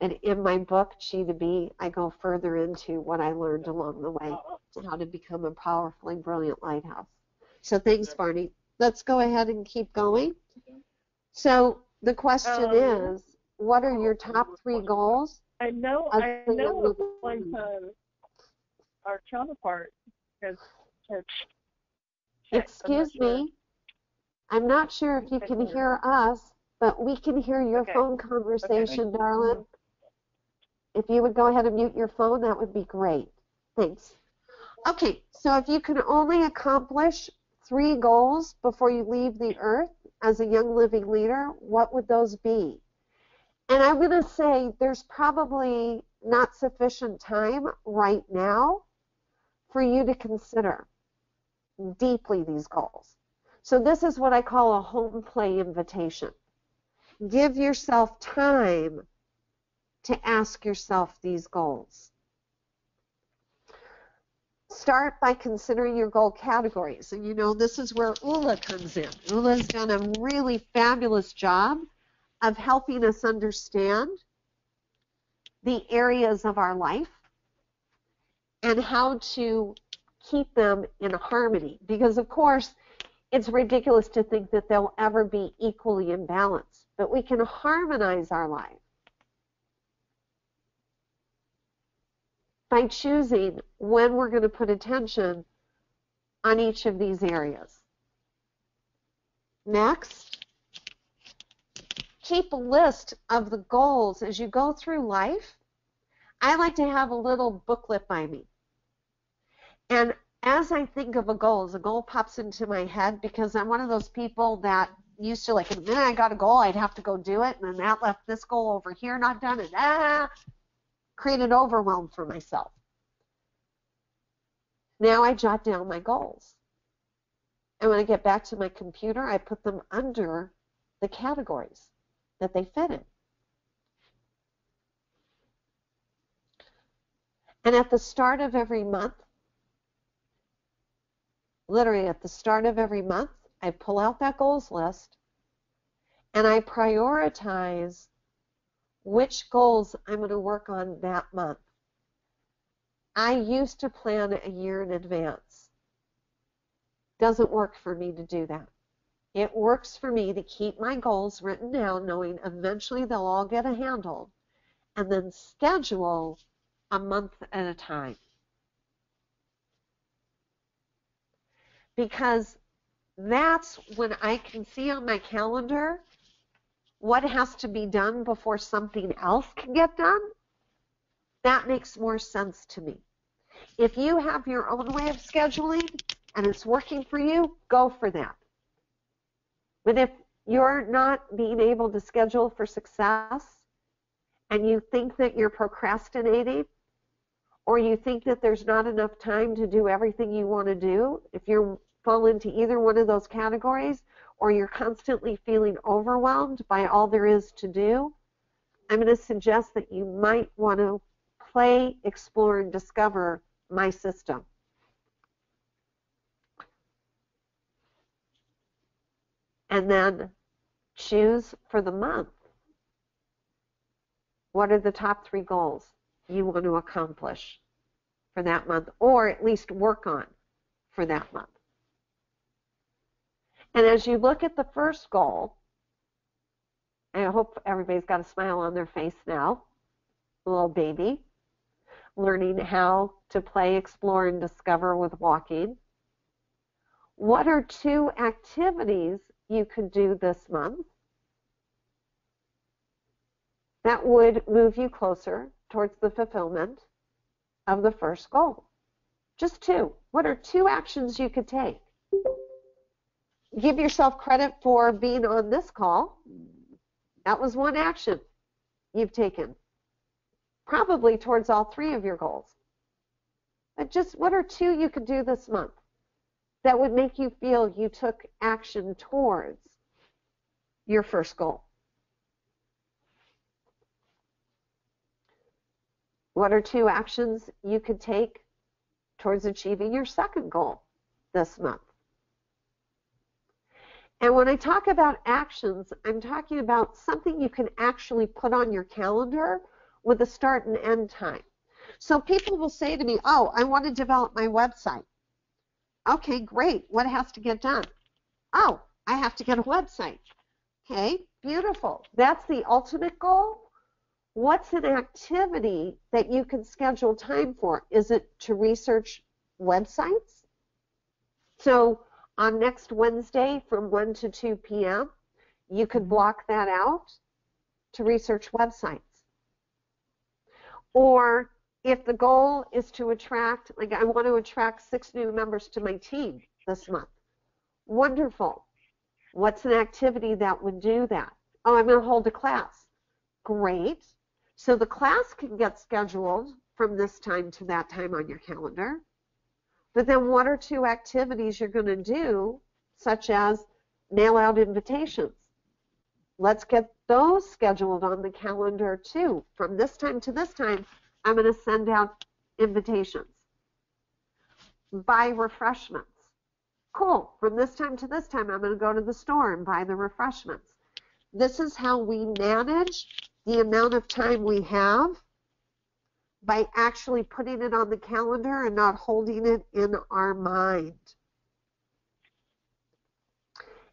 And in my book, Chi to Be, I go further into what I learned along the way to how to become a powerfully brilliant lighthouse. So thanks, Barney. Let's go ahead and keep going. So the question Um, is, what are your top three goals? I know. I know. one time, our counterpart has has. Checked. I'm Excuse sure. me. I'm not sure if you can hear us, but we can hear your Okay. phone conversation, darling. If you would go ahead and mute your phone, that would be great. Thanks. Okay, so if you can only accomplish three goals before you leave the earth as a young living leader, what would those be? And I'm going to say there's probably not sufficient time right now for you to consider deeply these goals. So this is what I call a home play invitation. Give yourself time to ask yourself these goals. Start by considering your goal categories. And you know, this is where Ula comes in. Ula's done a really fabulous job of helping us understand the areas of our life and how to keep them in harmony. Because, of course, it's ridiculous to think that they'll ever be equally in balance, but we can harmonize our life by choosing when we're going to put attention on each of these areas. Next, keep a list of the goals as you go through life. I like to have a little booklet by me. And as I think of a goal, as a goal pops into my head, because I'm one of those people that used to like the minute I got a goal, I'd have to go do it, and then that left this goal over here not done, and ah, created overwhelm for myself. Now I jot down my goals. And when I get back to my computer, I put them under the categories that they fit in. And at the start of every month, literally at the start of every month, I pull out that goals list and I prioritize which goals I'm going to work on that month. I used to plan a year in advance. Doesn't work for me to do that. It works for me to keep my goals written down, knowing eventually they'll all get a handle, and then schedule a month at a time. Because that's when I can see on my calendar what has to be done before something else can get done. That makes more sense to me. If you have your own way of scheduling and it's working for you, go for that. But if you're not being able to schedule for success and you think that you're procrastinating or you think that there's not enough time to do everything you want to do, if you fall into either one of those categories or you're constantly feeling overwhelmed by all there is to do, I'm going to suggest that you might want to play, explore, and discover my system. And then choose for the month. What are the top three goals you want to accomplish for that month, or at least work on for that month? And as you look at the first goal, I hope everybody's got a smile on their face now, little baby, learning how to play, explore, and discover with walking. What are two activities you could do this month that would move you closer towards the fulfillment of the first goal? Just two. What are two actions you could take? Give yourself credit for being on this call. That was one action you've taken, probably towards all three of your goals. But just what are two you could do this month? that would make you feel you took action towards your first goal? What are two actions you could take towards achieving your second goal this month? And when I talk about actions, I'm talking about something you can actually put on your calendar with a start and end time. So people will say to me, oh, I want to develop my website. Okay, great. What has to get done? Oh, I have to get a website. Okay, beautiful. That's the ultimate goal. What's an activity that you can schedule time for? Is it to research websites? So on next Wednesday from 1 to 2 p.m., you could mm-hmm. block that out to research websites. Or if the goal is to attract, like I want to attract six new members to my team this month, wonderful. What's an activity that would do that? Oh, I'm going to hold a class. Great. So the class can get scheduled from this time to that time on your calendar. But then one or two activities you're going to do, such as mail out invitations? Let's get those scheduled on the calendar too. From this time to this time, I'm going to send out invitations. Buy refreshments. Cool. From this time to this time, I'm going to go to the store and buy the refreshments. This is how we manage the amount of time we have by actually putting it on the calendar and not holding it in our mind.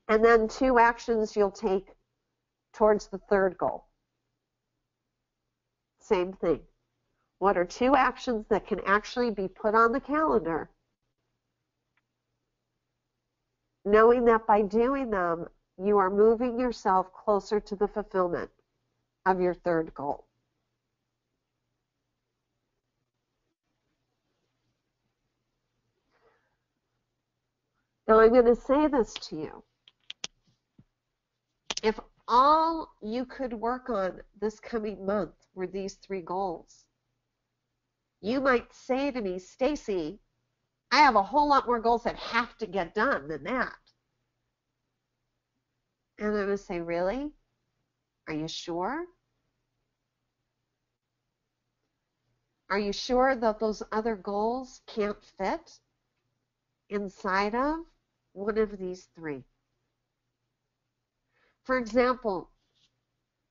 And then two actions you'll take towards the third goal. Same thing. What are two actions that can actually be put on the calendar? Knowing that by doing them, you are moving yourself closer to the fulfillment of your third goal. Now I'm going to say this to you. If all you could work on this coming month were these three goals, you might say to me, Stacey, I have a whole lot more goals that have to get done than that. And I would say, Really? Are you sure? Are you sure that those other goals can't fit inside of one of these three? For example,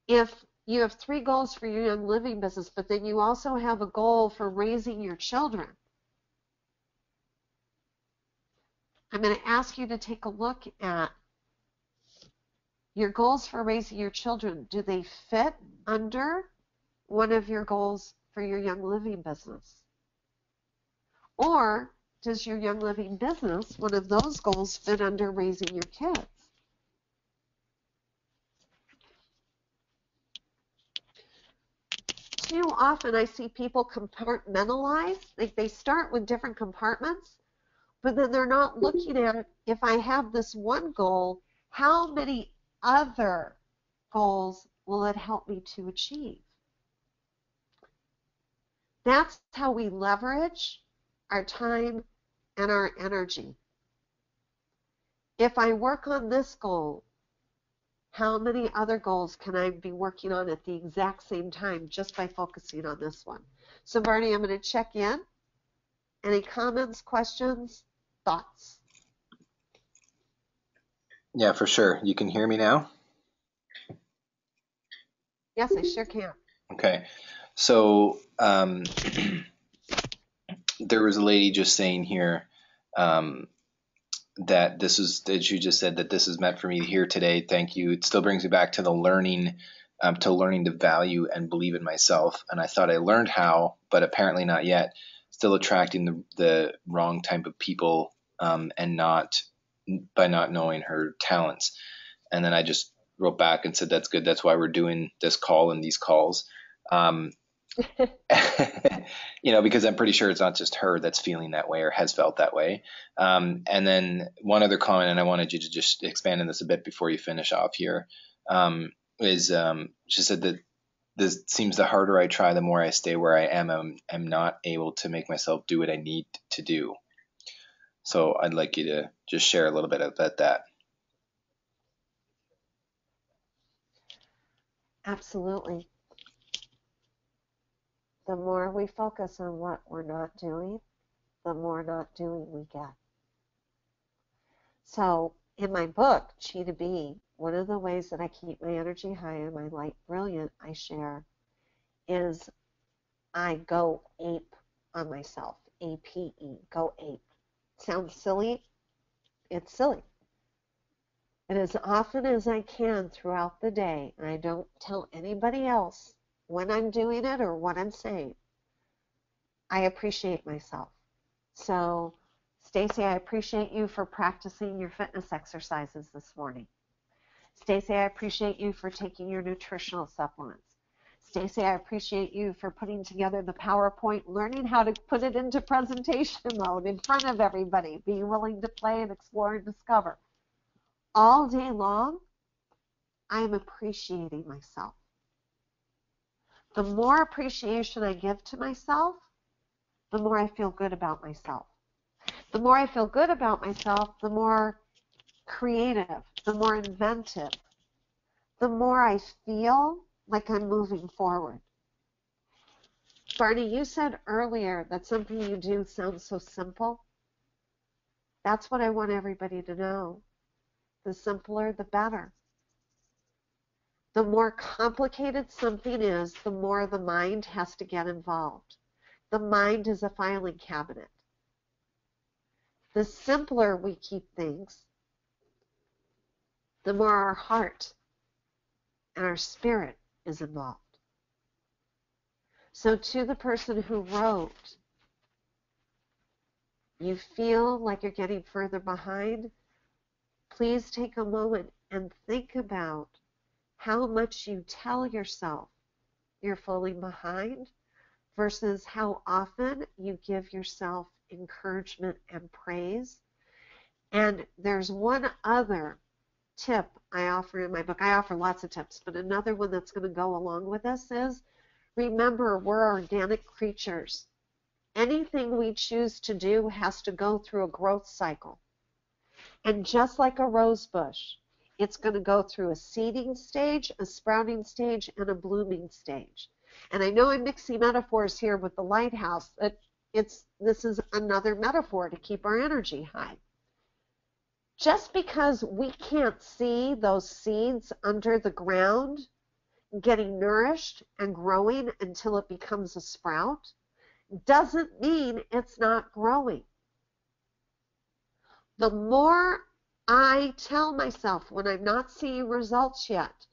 if you have three goals for your young living business, but then you also have a goal for raising your children, I'm going to ask you to take a look at your goals for raising your children. Do they fit under one of your goals for your Young Living business? Or does your Young Living business, one of those goals, fit under raising your kids? Too often I see people compartmentalize, like they start with different compartments, but then they're not looking at if I have this one goal, how many other goals will it help me to achieve? That's how we leverage our time and our energy. If I work on this goal, how many other goals can I be working on at the exact same time just by focusing on this one? So, Barney, I'm going to check in. Any comments, questions, thoughts? Yeah, for sure. You can hear me now? Yes, I sure can. Okay. So um, there was a lady just saying here um, that this is that you just said that this is meant for me here today. Thank you. It still brings me back to the learning, um, to learning to value and believe in myself. And I thought I learned how, but apparently not yet. Still attracting the the wrong type of people um, and not by not knowing her talents. And then I just wrote back and said that's good. That's why we're doing this call and these calls. Um, you know, because I'm pretty sure it's not just her that's feeling that way or has felt that way. Um, and then one other comment, and I wanted you to just expand on this a bit before you finish off here, um, is um, she said that this seems the harder I try, the more I stay where I am. I'm, I'm not able to make myself do what I need to do. So I'd like you to just share a little bit about that. Absolutely the more we focus on what we're not doing, the more not doing we get. So, in my book, Chi to Be, one of the ways that I keep my energy high and my light brilliant, I share, is I go ape on myself. A P E, go ape. Sounds silly? It's silly. And as often as I can throughout the day, and I don't tell anybody else when I'm doing it or what I'm saying. I appreciate myself. So, Stacey, I appreciate you for practicing your fitness exercises this morning. Stacey, I appreciate you for taking your nutritional supplements. Stacey, I appreciate you for putting together the PowerPoint, learning how to put it into presentation mode in front of everybody, being willing to play and explore and discover. All day long, I am appreciating myself the more appreciation I give to myself, the more I feel good about myself. The more I feel good about myself, the more creative, the more inventive, the more I feel like I'm moving forward. Barney, you said earlier that something you do sounds so simple. That's what I want everybody to know. The simpler, the better. The more complicated something is, the more the mind has to get involved. The mind is a filing cabinet. The simpler we keep things, the more our heart and our spirit is involved. So, to the person who wrote, you feel like you're getting further behind, please take a moment and think about how much you tell yourself you're falling behind versus how often you give yourself encouragement and praise. And there's one other tip I offer in my book, I offer lots of tips, but another one that's going to go along with this is remember we're organic creatures. Anything we choose to do has to go through a growth cycle. And just like a rose bush, it's going to go through a seeding stage, a sprouting stage, and a blooming stage. And I know I'm mixing metaphors here with the lighthouse, but it's this is another metaphor to keep our energy high. Just because we can't see those seeds under the ground getting nourished and growing until it becomes a sprout doesn't mean it's not growing. The more I tell myself when I'm not seeing results yet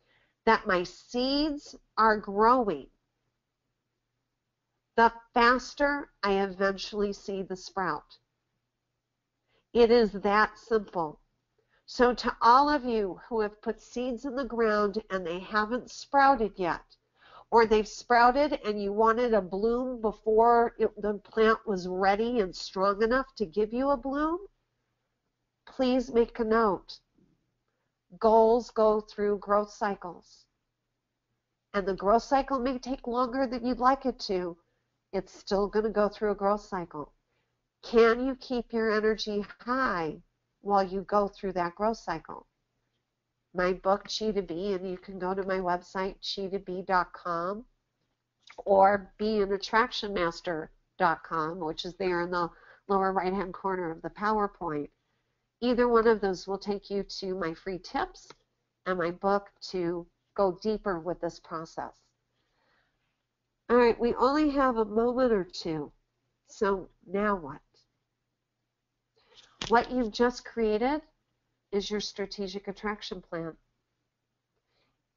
that my seeds are growing, the faster I eventually see the sprout. It is that simple. So to all of you who have put seeds in the ground and they haven't sprouted yet, or they've sprouted and you wanted a bloom before it, the plant was ready and strong enough to give you a bloom, please make a note. Goals go through growth cycles. And the growth cycle may take longer than you'd like it to. It's still going to go through a growth cycle. Can you keep your energy high while you go through that growth cycle? My book, Chi to Be, and you can go to my website, chi2be.com or beanattractionmaster.com, which is there in the lower right hand corner of the PowerPoint. Either one of those will take you to my free tips and my book to go deeper with this process. All right, we only have a moment or two. So now what? What you've just created is your strategic attraction plan.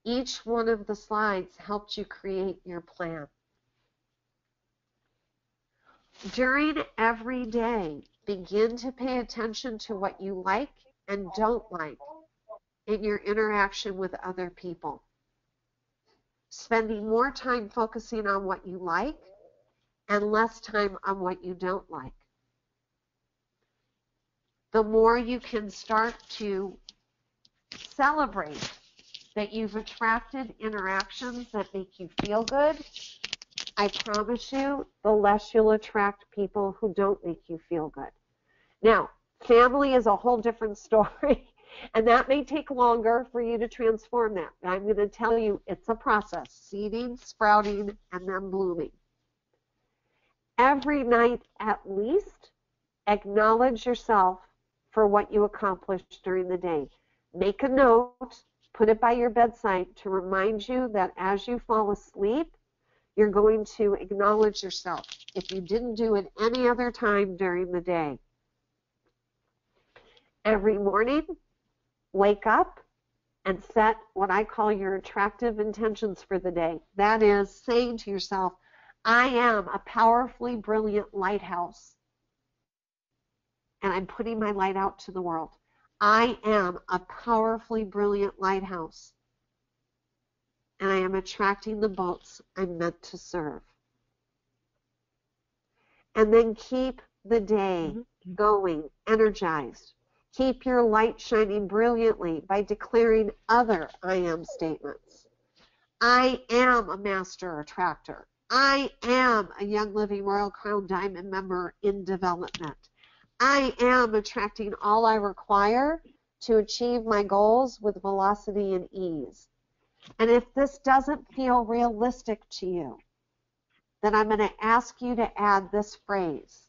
Each one of the slides helped you create your plan. During every day, begin to pay attention to what you like and don't like in your interaction with other people. Spending more time focusing on what you like and less time on what you don't like. The more you can start to celebrate that you've attracted interactions that make you feel good, I promise you, the less you'll attract people who don't make you feel good. Now, family is a whole different story, and that may take longer for you to transform that. But I'm going to tell you it's a process seeding, sprouting, and then blooming. Every night, at least, acknowledge yourself for what you accomplished during the day. Make a note, put it by your bedside to remind you that as you fall asleep, you're going to acknowledge yourself if you didn't do it any other time during the day. Every morning, wake up and set what I call your attractive intentions for the day. That is saying to yourself, I am a powerfully brilliant lighthouse and I'm putting my light out to the world. I am a powerfully brilliant lighthouse and I am attracting the bolts I'm meant to serve. And then keep the day Mm-hmm. going, energized. Keep your light shining brilliantly by declaring other I am statements. I am a master attractor. I am a Young Living Royal Crown Diamond member in development. I am attracting all I require to achieve my goals with velocity and ease. And if this doesn't feel realistic to you, then I'm going to ask you to add this phrase.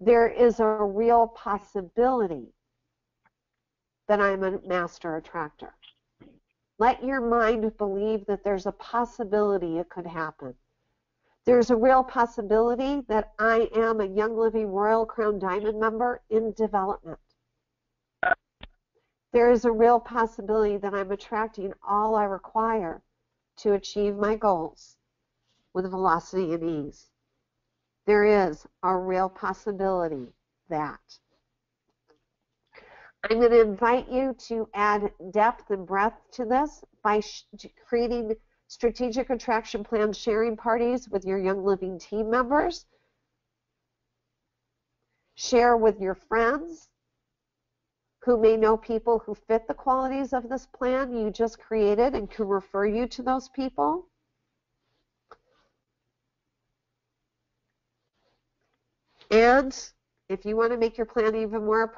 There is a real possibility that I'm a master attractor. Let your mind believe that there's a possibility it could happen. There's a real possibility that I am a Young Living Royal Crown Diamond member in development. There is a real possibility that I'm attracting all I require to achieve my goals with velocity and ease. There is a real possibility that. I'm going to invite you to add depth and breadth to this by creating strategic attraction plan sharing parties with your Young Living team members. Share with your friends who may know people who fit the qualities of this plan you just created and can refer you to those people. And if you want to make your plan even more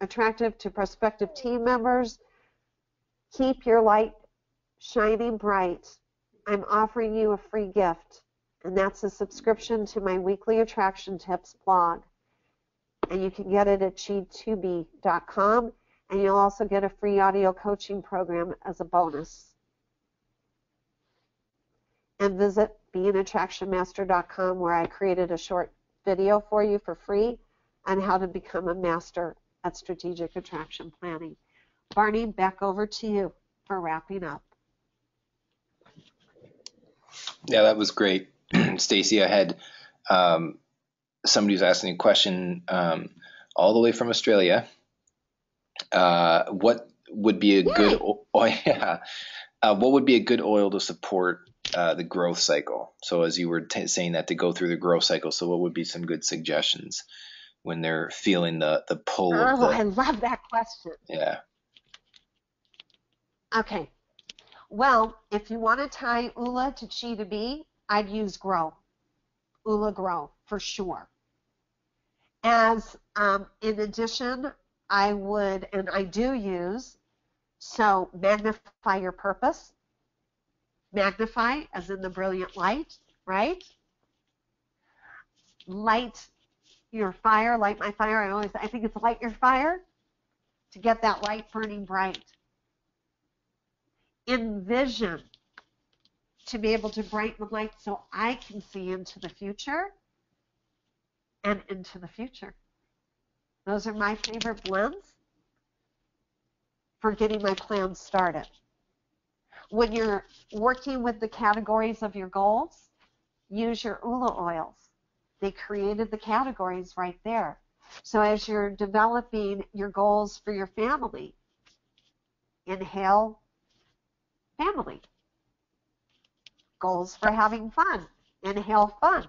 attractive to prospective team members, keep your light shining bright. I'm offering you a free gift, and that's a subscription to my weekly attraction tips blog. And you can get it at chi2b.com, and you'll also get a free audio coaching program as a bonus. And visit beanattractionmaster.com where I created a short video for you for free on how to become a master at strategic attraction planning. Barney, back over to you for wrapping up. Yeah, that was great. Stacey, I had um, somebody was asking a question um, all the way from Australia. Uh, what would be a good oil? Yeah, uh, what would be a good oil to support uh, the growth cycle? So, as you were t- saying that to go through the growth cycle, so what would be some good suggestions when they're feeling the the pull? Oh, the, I love that question. Yeah. Okay. Well, if you want to tie Oola to Chi to Be, I'd use Grow. Oola Grow for sure. As um, in addition, I would, and I do use, so magnify your purpose. Magnify, as in the brilliant light, right? Light your fire, light my fire. I always, I think it's light your fire to get that light burning bright. Envision to be able to brighten the light so I can see into the future and into the future. Those are my favorite blends for getting my plan started. When you're working with the categories of your goals, use your Oola oils. They created the categories right there. So as you're developing your goals for your family, inhale family. Goals for having fun, inhale fun.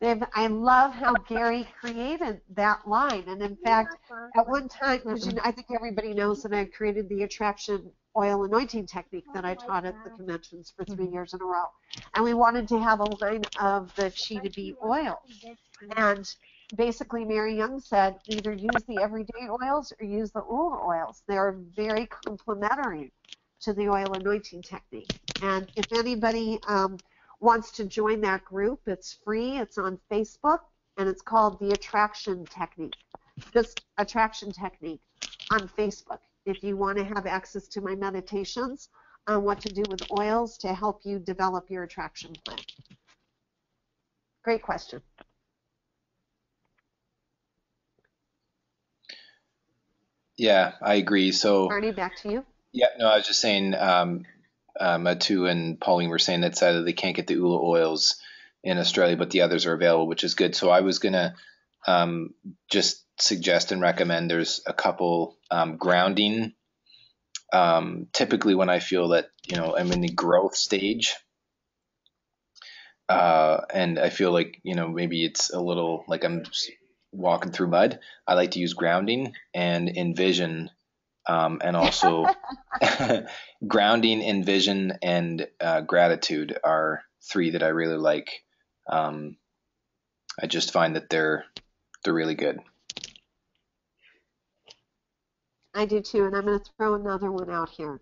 They've, I love how Gary created that line. And in fact, at one time, because you know, I think everybody knows that I created the attraction oil anointing technique that I taught at the conventions for three years in a row. And we wanted to have a line of the Chi to Be oil. And basically, Mary Young said either use the everyday oils or use the Oola oils. They're very complementary to the oil anointing technique. And if anybody um, wants to join that group, it's free. It's on Facebook, and it's called the Attraction Technique. Just Attraction Technique on Facebook. If you want to have access to my meditations on what to do with oils to help you develop your attraction plan. Great question. Yeah, I agree. So, Barney, back to you. Yeah, no, I was just saying, um, uh, Matu and Pauline were saying that uh, they can't get the Oola oils in Australia, but the others are available, which is good. So I was gonna um, just suggest and recommend. There's a couple um, grounding. Um, typically, when I feel that you know I'm in the growth stage, uh, and I feel like you know maybe it's a little like I'm walking through mud, I like to use grounding and envision um, and also grounding, Envision and uh, gratitude are three that I really like. Um, I just find that they're they're really good. I do too, and I'm going to throw another one out here: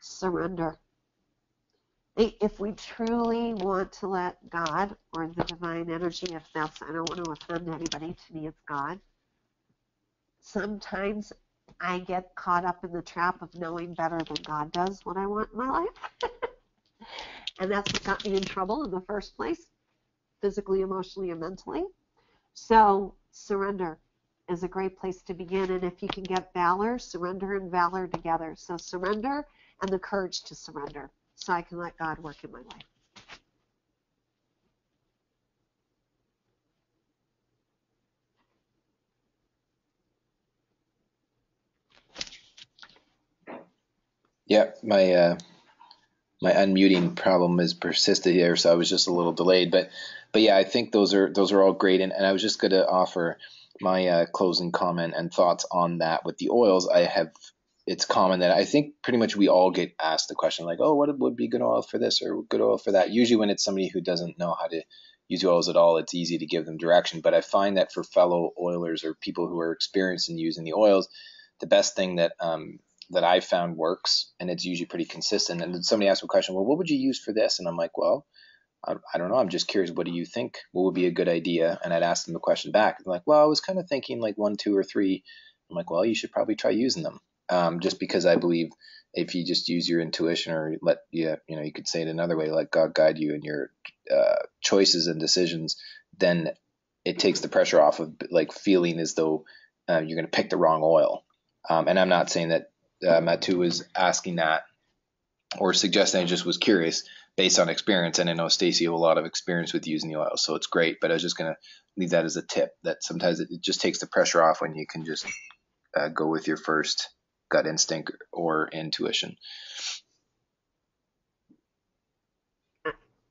surrender. If we truly want to let God or the divine energy, if that's I don't want to offend anybody, to me it's God. Sometimes I get caught up in the trap of knowing better than God does what I want in my life. and that's what got me in trouble in the first place, physically, emotionally, and mentally. So, surrender is a great place to begin. And if you can get valor, surrender and valor together. So, surrender and the courage to surrender so I can let God work in my life. Yeah, my uh, my unmuting problem has persisted here, so I was just a little delayed. But but yeah, I think those are those are all great, and, and I was just going to offer my uh, closing comment and thoughts on that with the oils. I have it's common that I think pretty much we all get asked the question like, oh, what would be good oil for this or good oil for that? Usually when it's somebody who doesn't know how to use oils at all, it's easy to give them direction. But I find that for fellow oilers or people who are experienced in using the oils, the best thing that um, that I found works, and it's usually pretty consistent. And then somebody asked me a question, well, what would you use for this? And I'm like, well, I, I don't know. I'm just curious. What do you think? What would be a good idea? And I'd ask them the question back. They're like, well, I was kind of thinking like one, two, or three. I'm like, well, you should probably try using them um, just because I believe if you just use your intuition or let yeah, you know, you could say it another way, let God guide you in your uh, choices and decisions, then it takes the pressure off of like feeling as though uh, you're going to pick the wrong oil. Um, and I'm not saying that uh, Matu was asking that or suggesting. I just was curious based on experience, and I know Stacey have a lot of experience with using the oil, so it's great. But I was just going to leave that as a tip that sometimes it just takes the pressure off when you can just uh, go with your first gut instinct or intuition.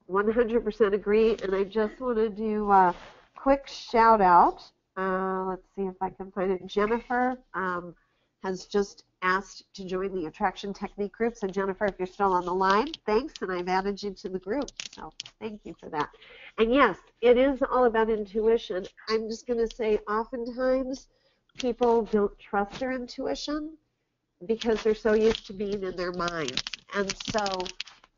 100% agree, and I just want to do a quick shout out. Uh, let's see if I can find it. Jennifer um, has just asked to join the attraction technique group. So Jennifer, if you're still on the line, thanks, and I've added you to the group. So thank you for that. And yes, it is all about intuition. I'm just going to say, oftentimes people don't trust their intuition because they're so used to being in their minds. And so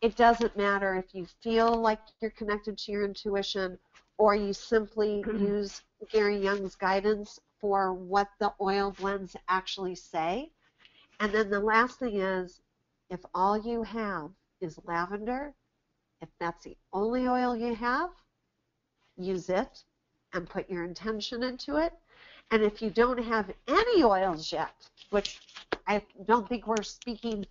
it doesn't matter if you feel like you're connected to your intuition or you simply mm-hmm. use Gary Young's guidance for what the oil blends actually say. And then the last thing is if all you have is lavender, if that's the only oil you have, use it and put your intention into it. And if you don't have any oils yet, which I don't think we're speaking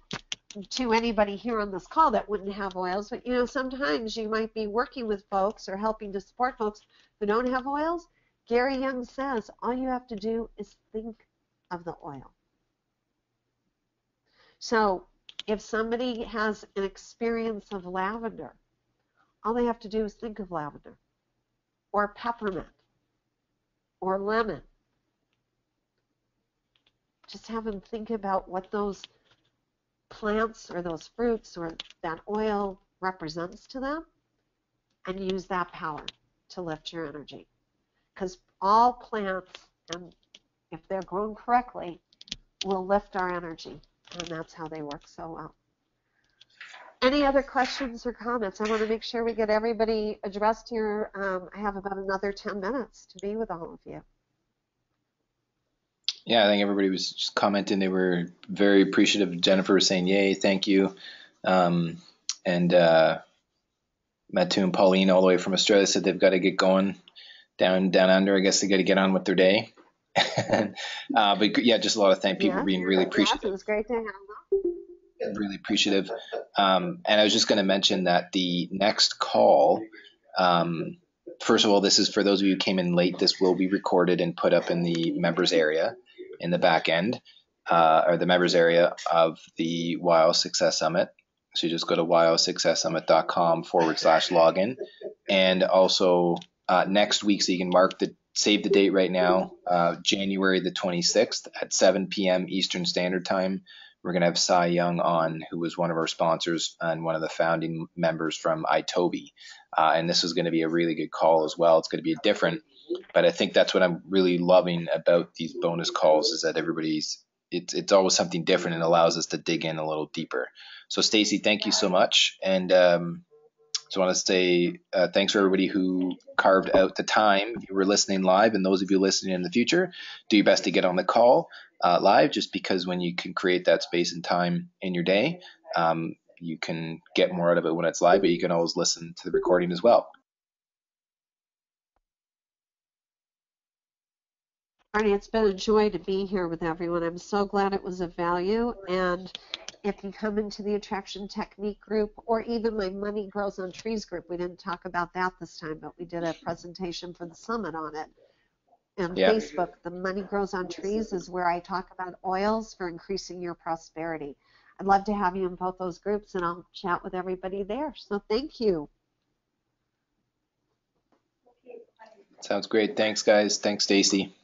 to anybody here on this call that wouldn't have oils, but you know, sometimes you might be working with folks or helping to support folks who don't have oils. Gary Young says all you have to do is think of the oil. So if somebody has an experience of lavender, all they have to do is think of lavender or peppermint or lemon just have them think about what those plants or those fruits or that oil represents to them and use that power to lift your energy. Because all plants, and if they're grown correctly, will lift our energy. And that's how they work so well. Any other questions or comments? I want to make sure we get everybody addressed here. Um, I have about another 10 minutes to be with all of you. Yeah, I think everybody was just commenting. They were very appreciative. Jennifer was saying, "Yay, thank you," um, and uh, and Pauline, all the way from Australia, said they've got to get going down down under. I guess they got to get on with their day. uh, but yeah, just a lot of thank people yeah, being really appreciative. Yes, it was great to have them. Really appreciative. Um, and I was just going to mention that the next call. Um, first of all, this is for those of you who came in late. This will be recorded and put up in the members area in the back end uh, or the members area of the YL Success Summit. So you just go to ylsuccesssummit.com forward slash login. And also uh, next week, so you can mark the save the date right now, uh, January the 26th at 7 p.m. Eastern Standard Time. We're going to have Cy Young on, who was one of our sponsors and one of the founding members from iTOVi. Uh, and this is going to be a really good call as well. It's going to be a different but I think that's what I'm really loving about these bonus calls is that everybody's it's it's always something different and allows us to dig in a little deeper. So Stacey, thank you so much, and um, just want to say uh, thanks for everybody who carved out the time. If you were listening live, and those of you listening in the future, do your best to get on the call uh, live, just because when you can create that space and time in your day, um, you can get more out of it when it's live. But you can always listen to the recording as well. Barney, it's been a joy to be here with everyone. I'm so glad it was of value. And if you come into the attraction technique group or even my money grows on trees group, we didn't talk about that this time, but we did a presentation for the summit on it. And yeah. Facebook, the money grows on trees is where I talk about oils for increasing your prosperity. I'd love to have you in both those groups and I'll chat with everybody there. So thank you. Sounds great. Thanks, guys. Thanks, Stacey.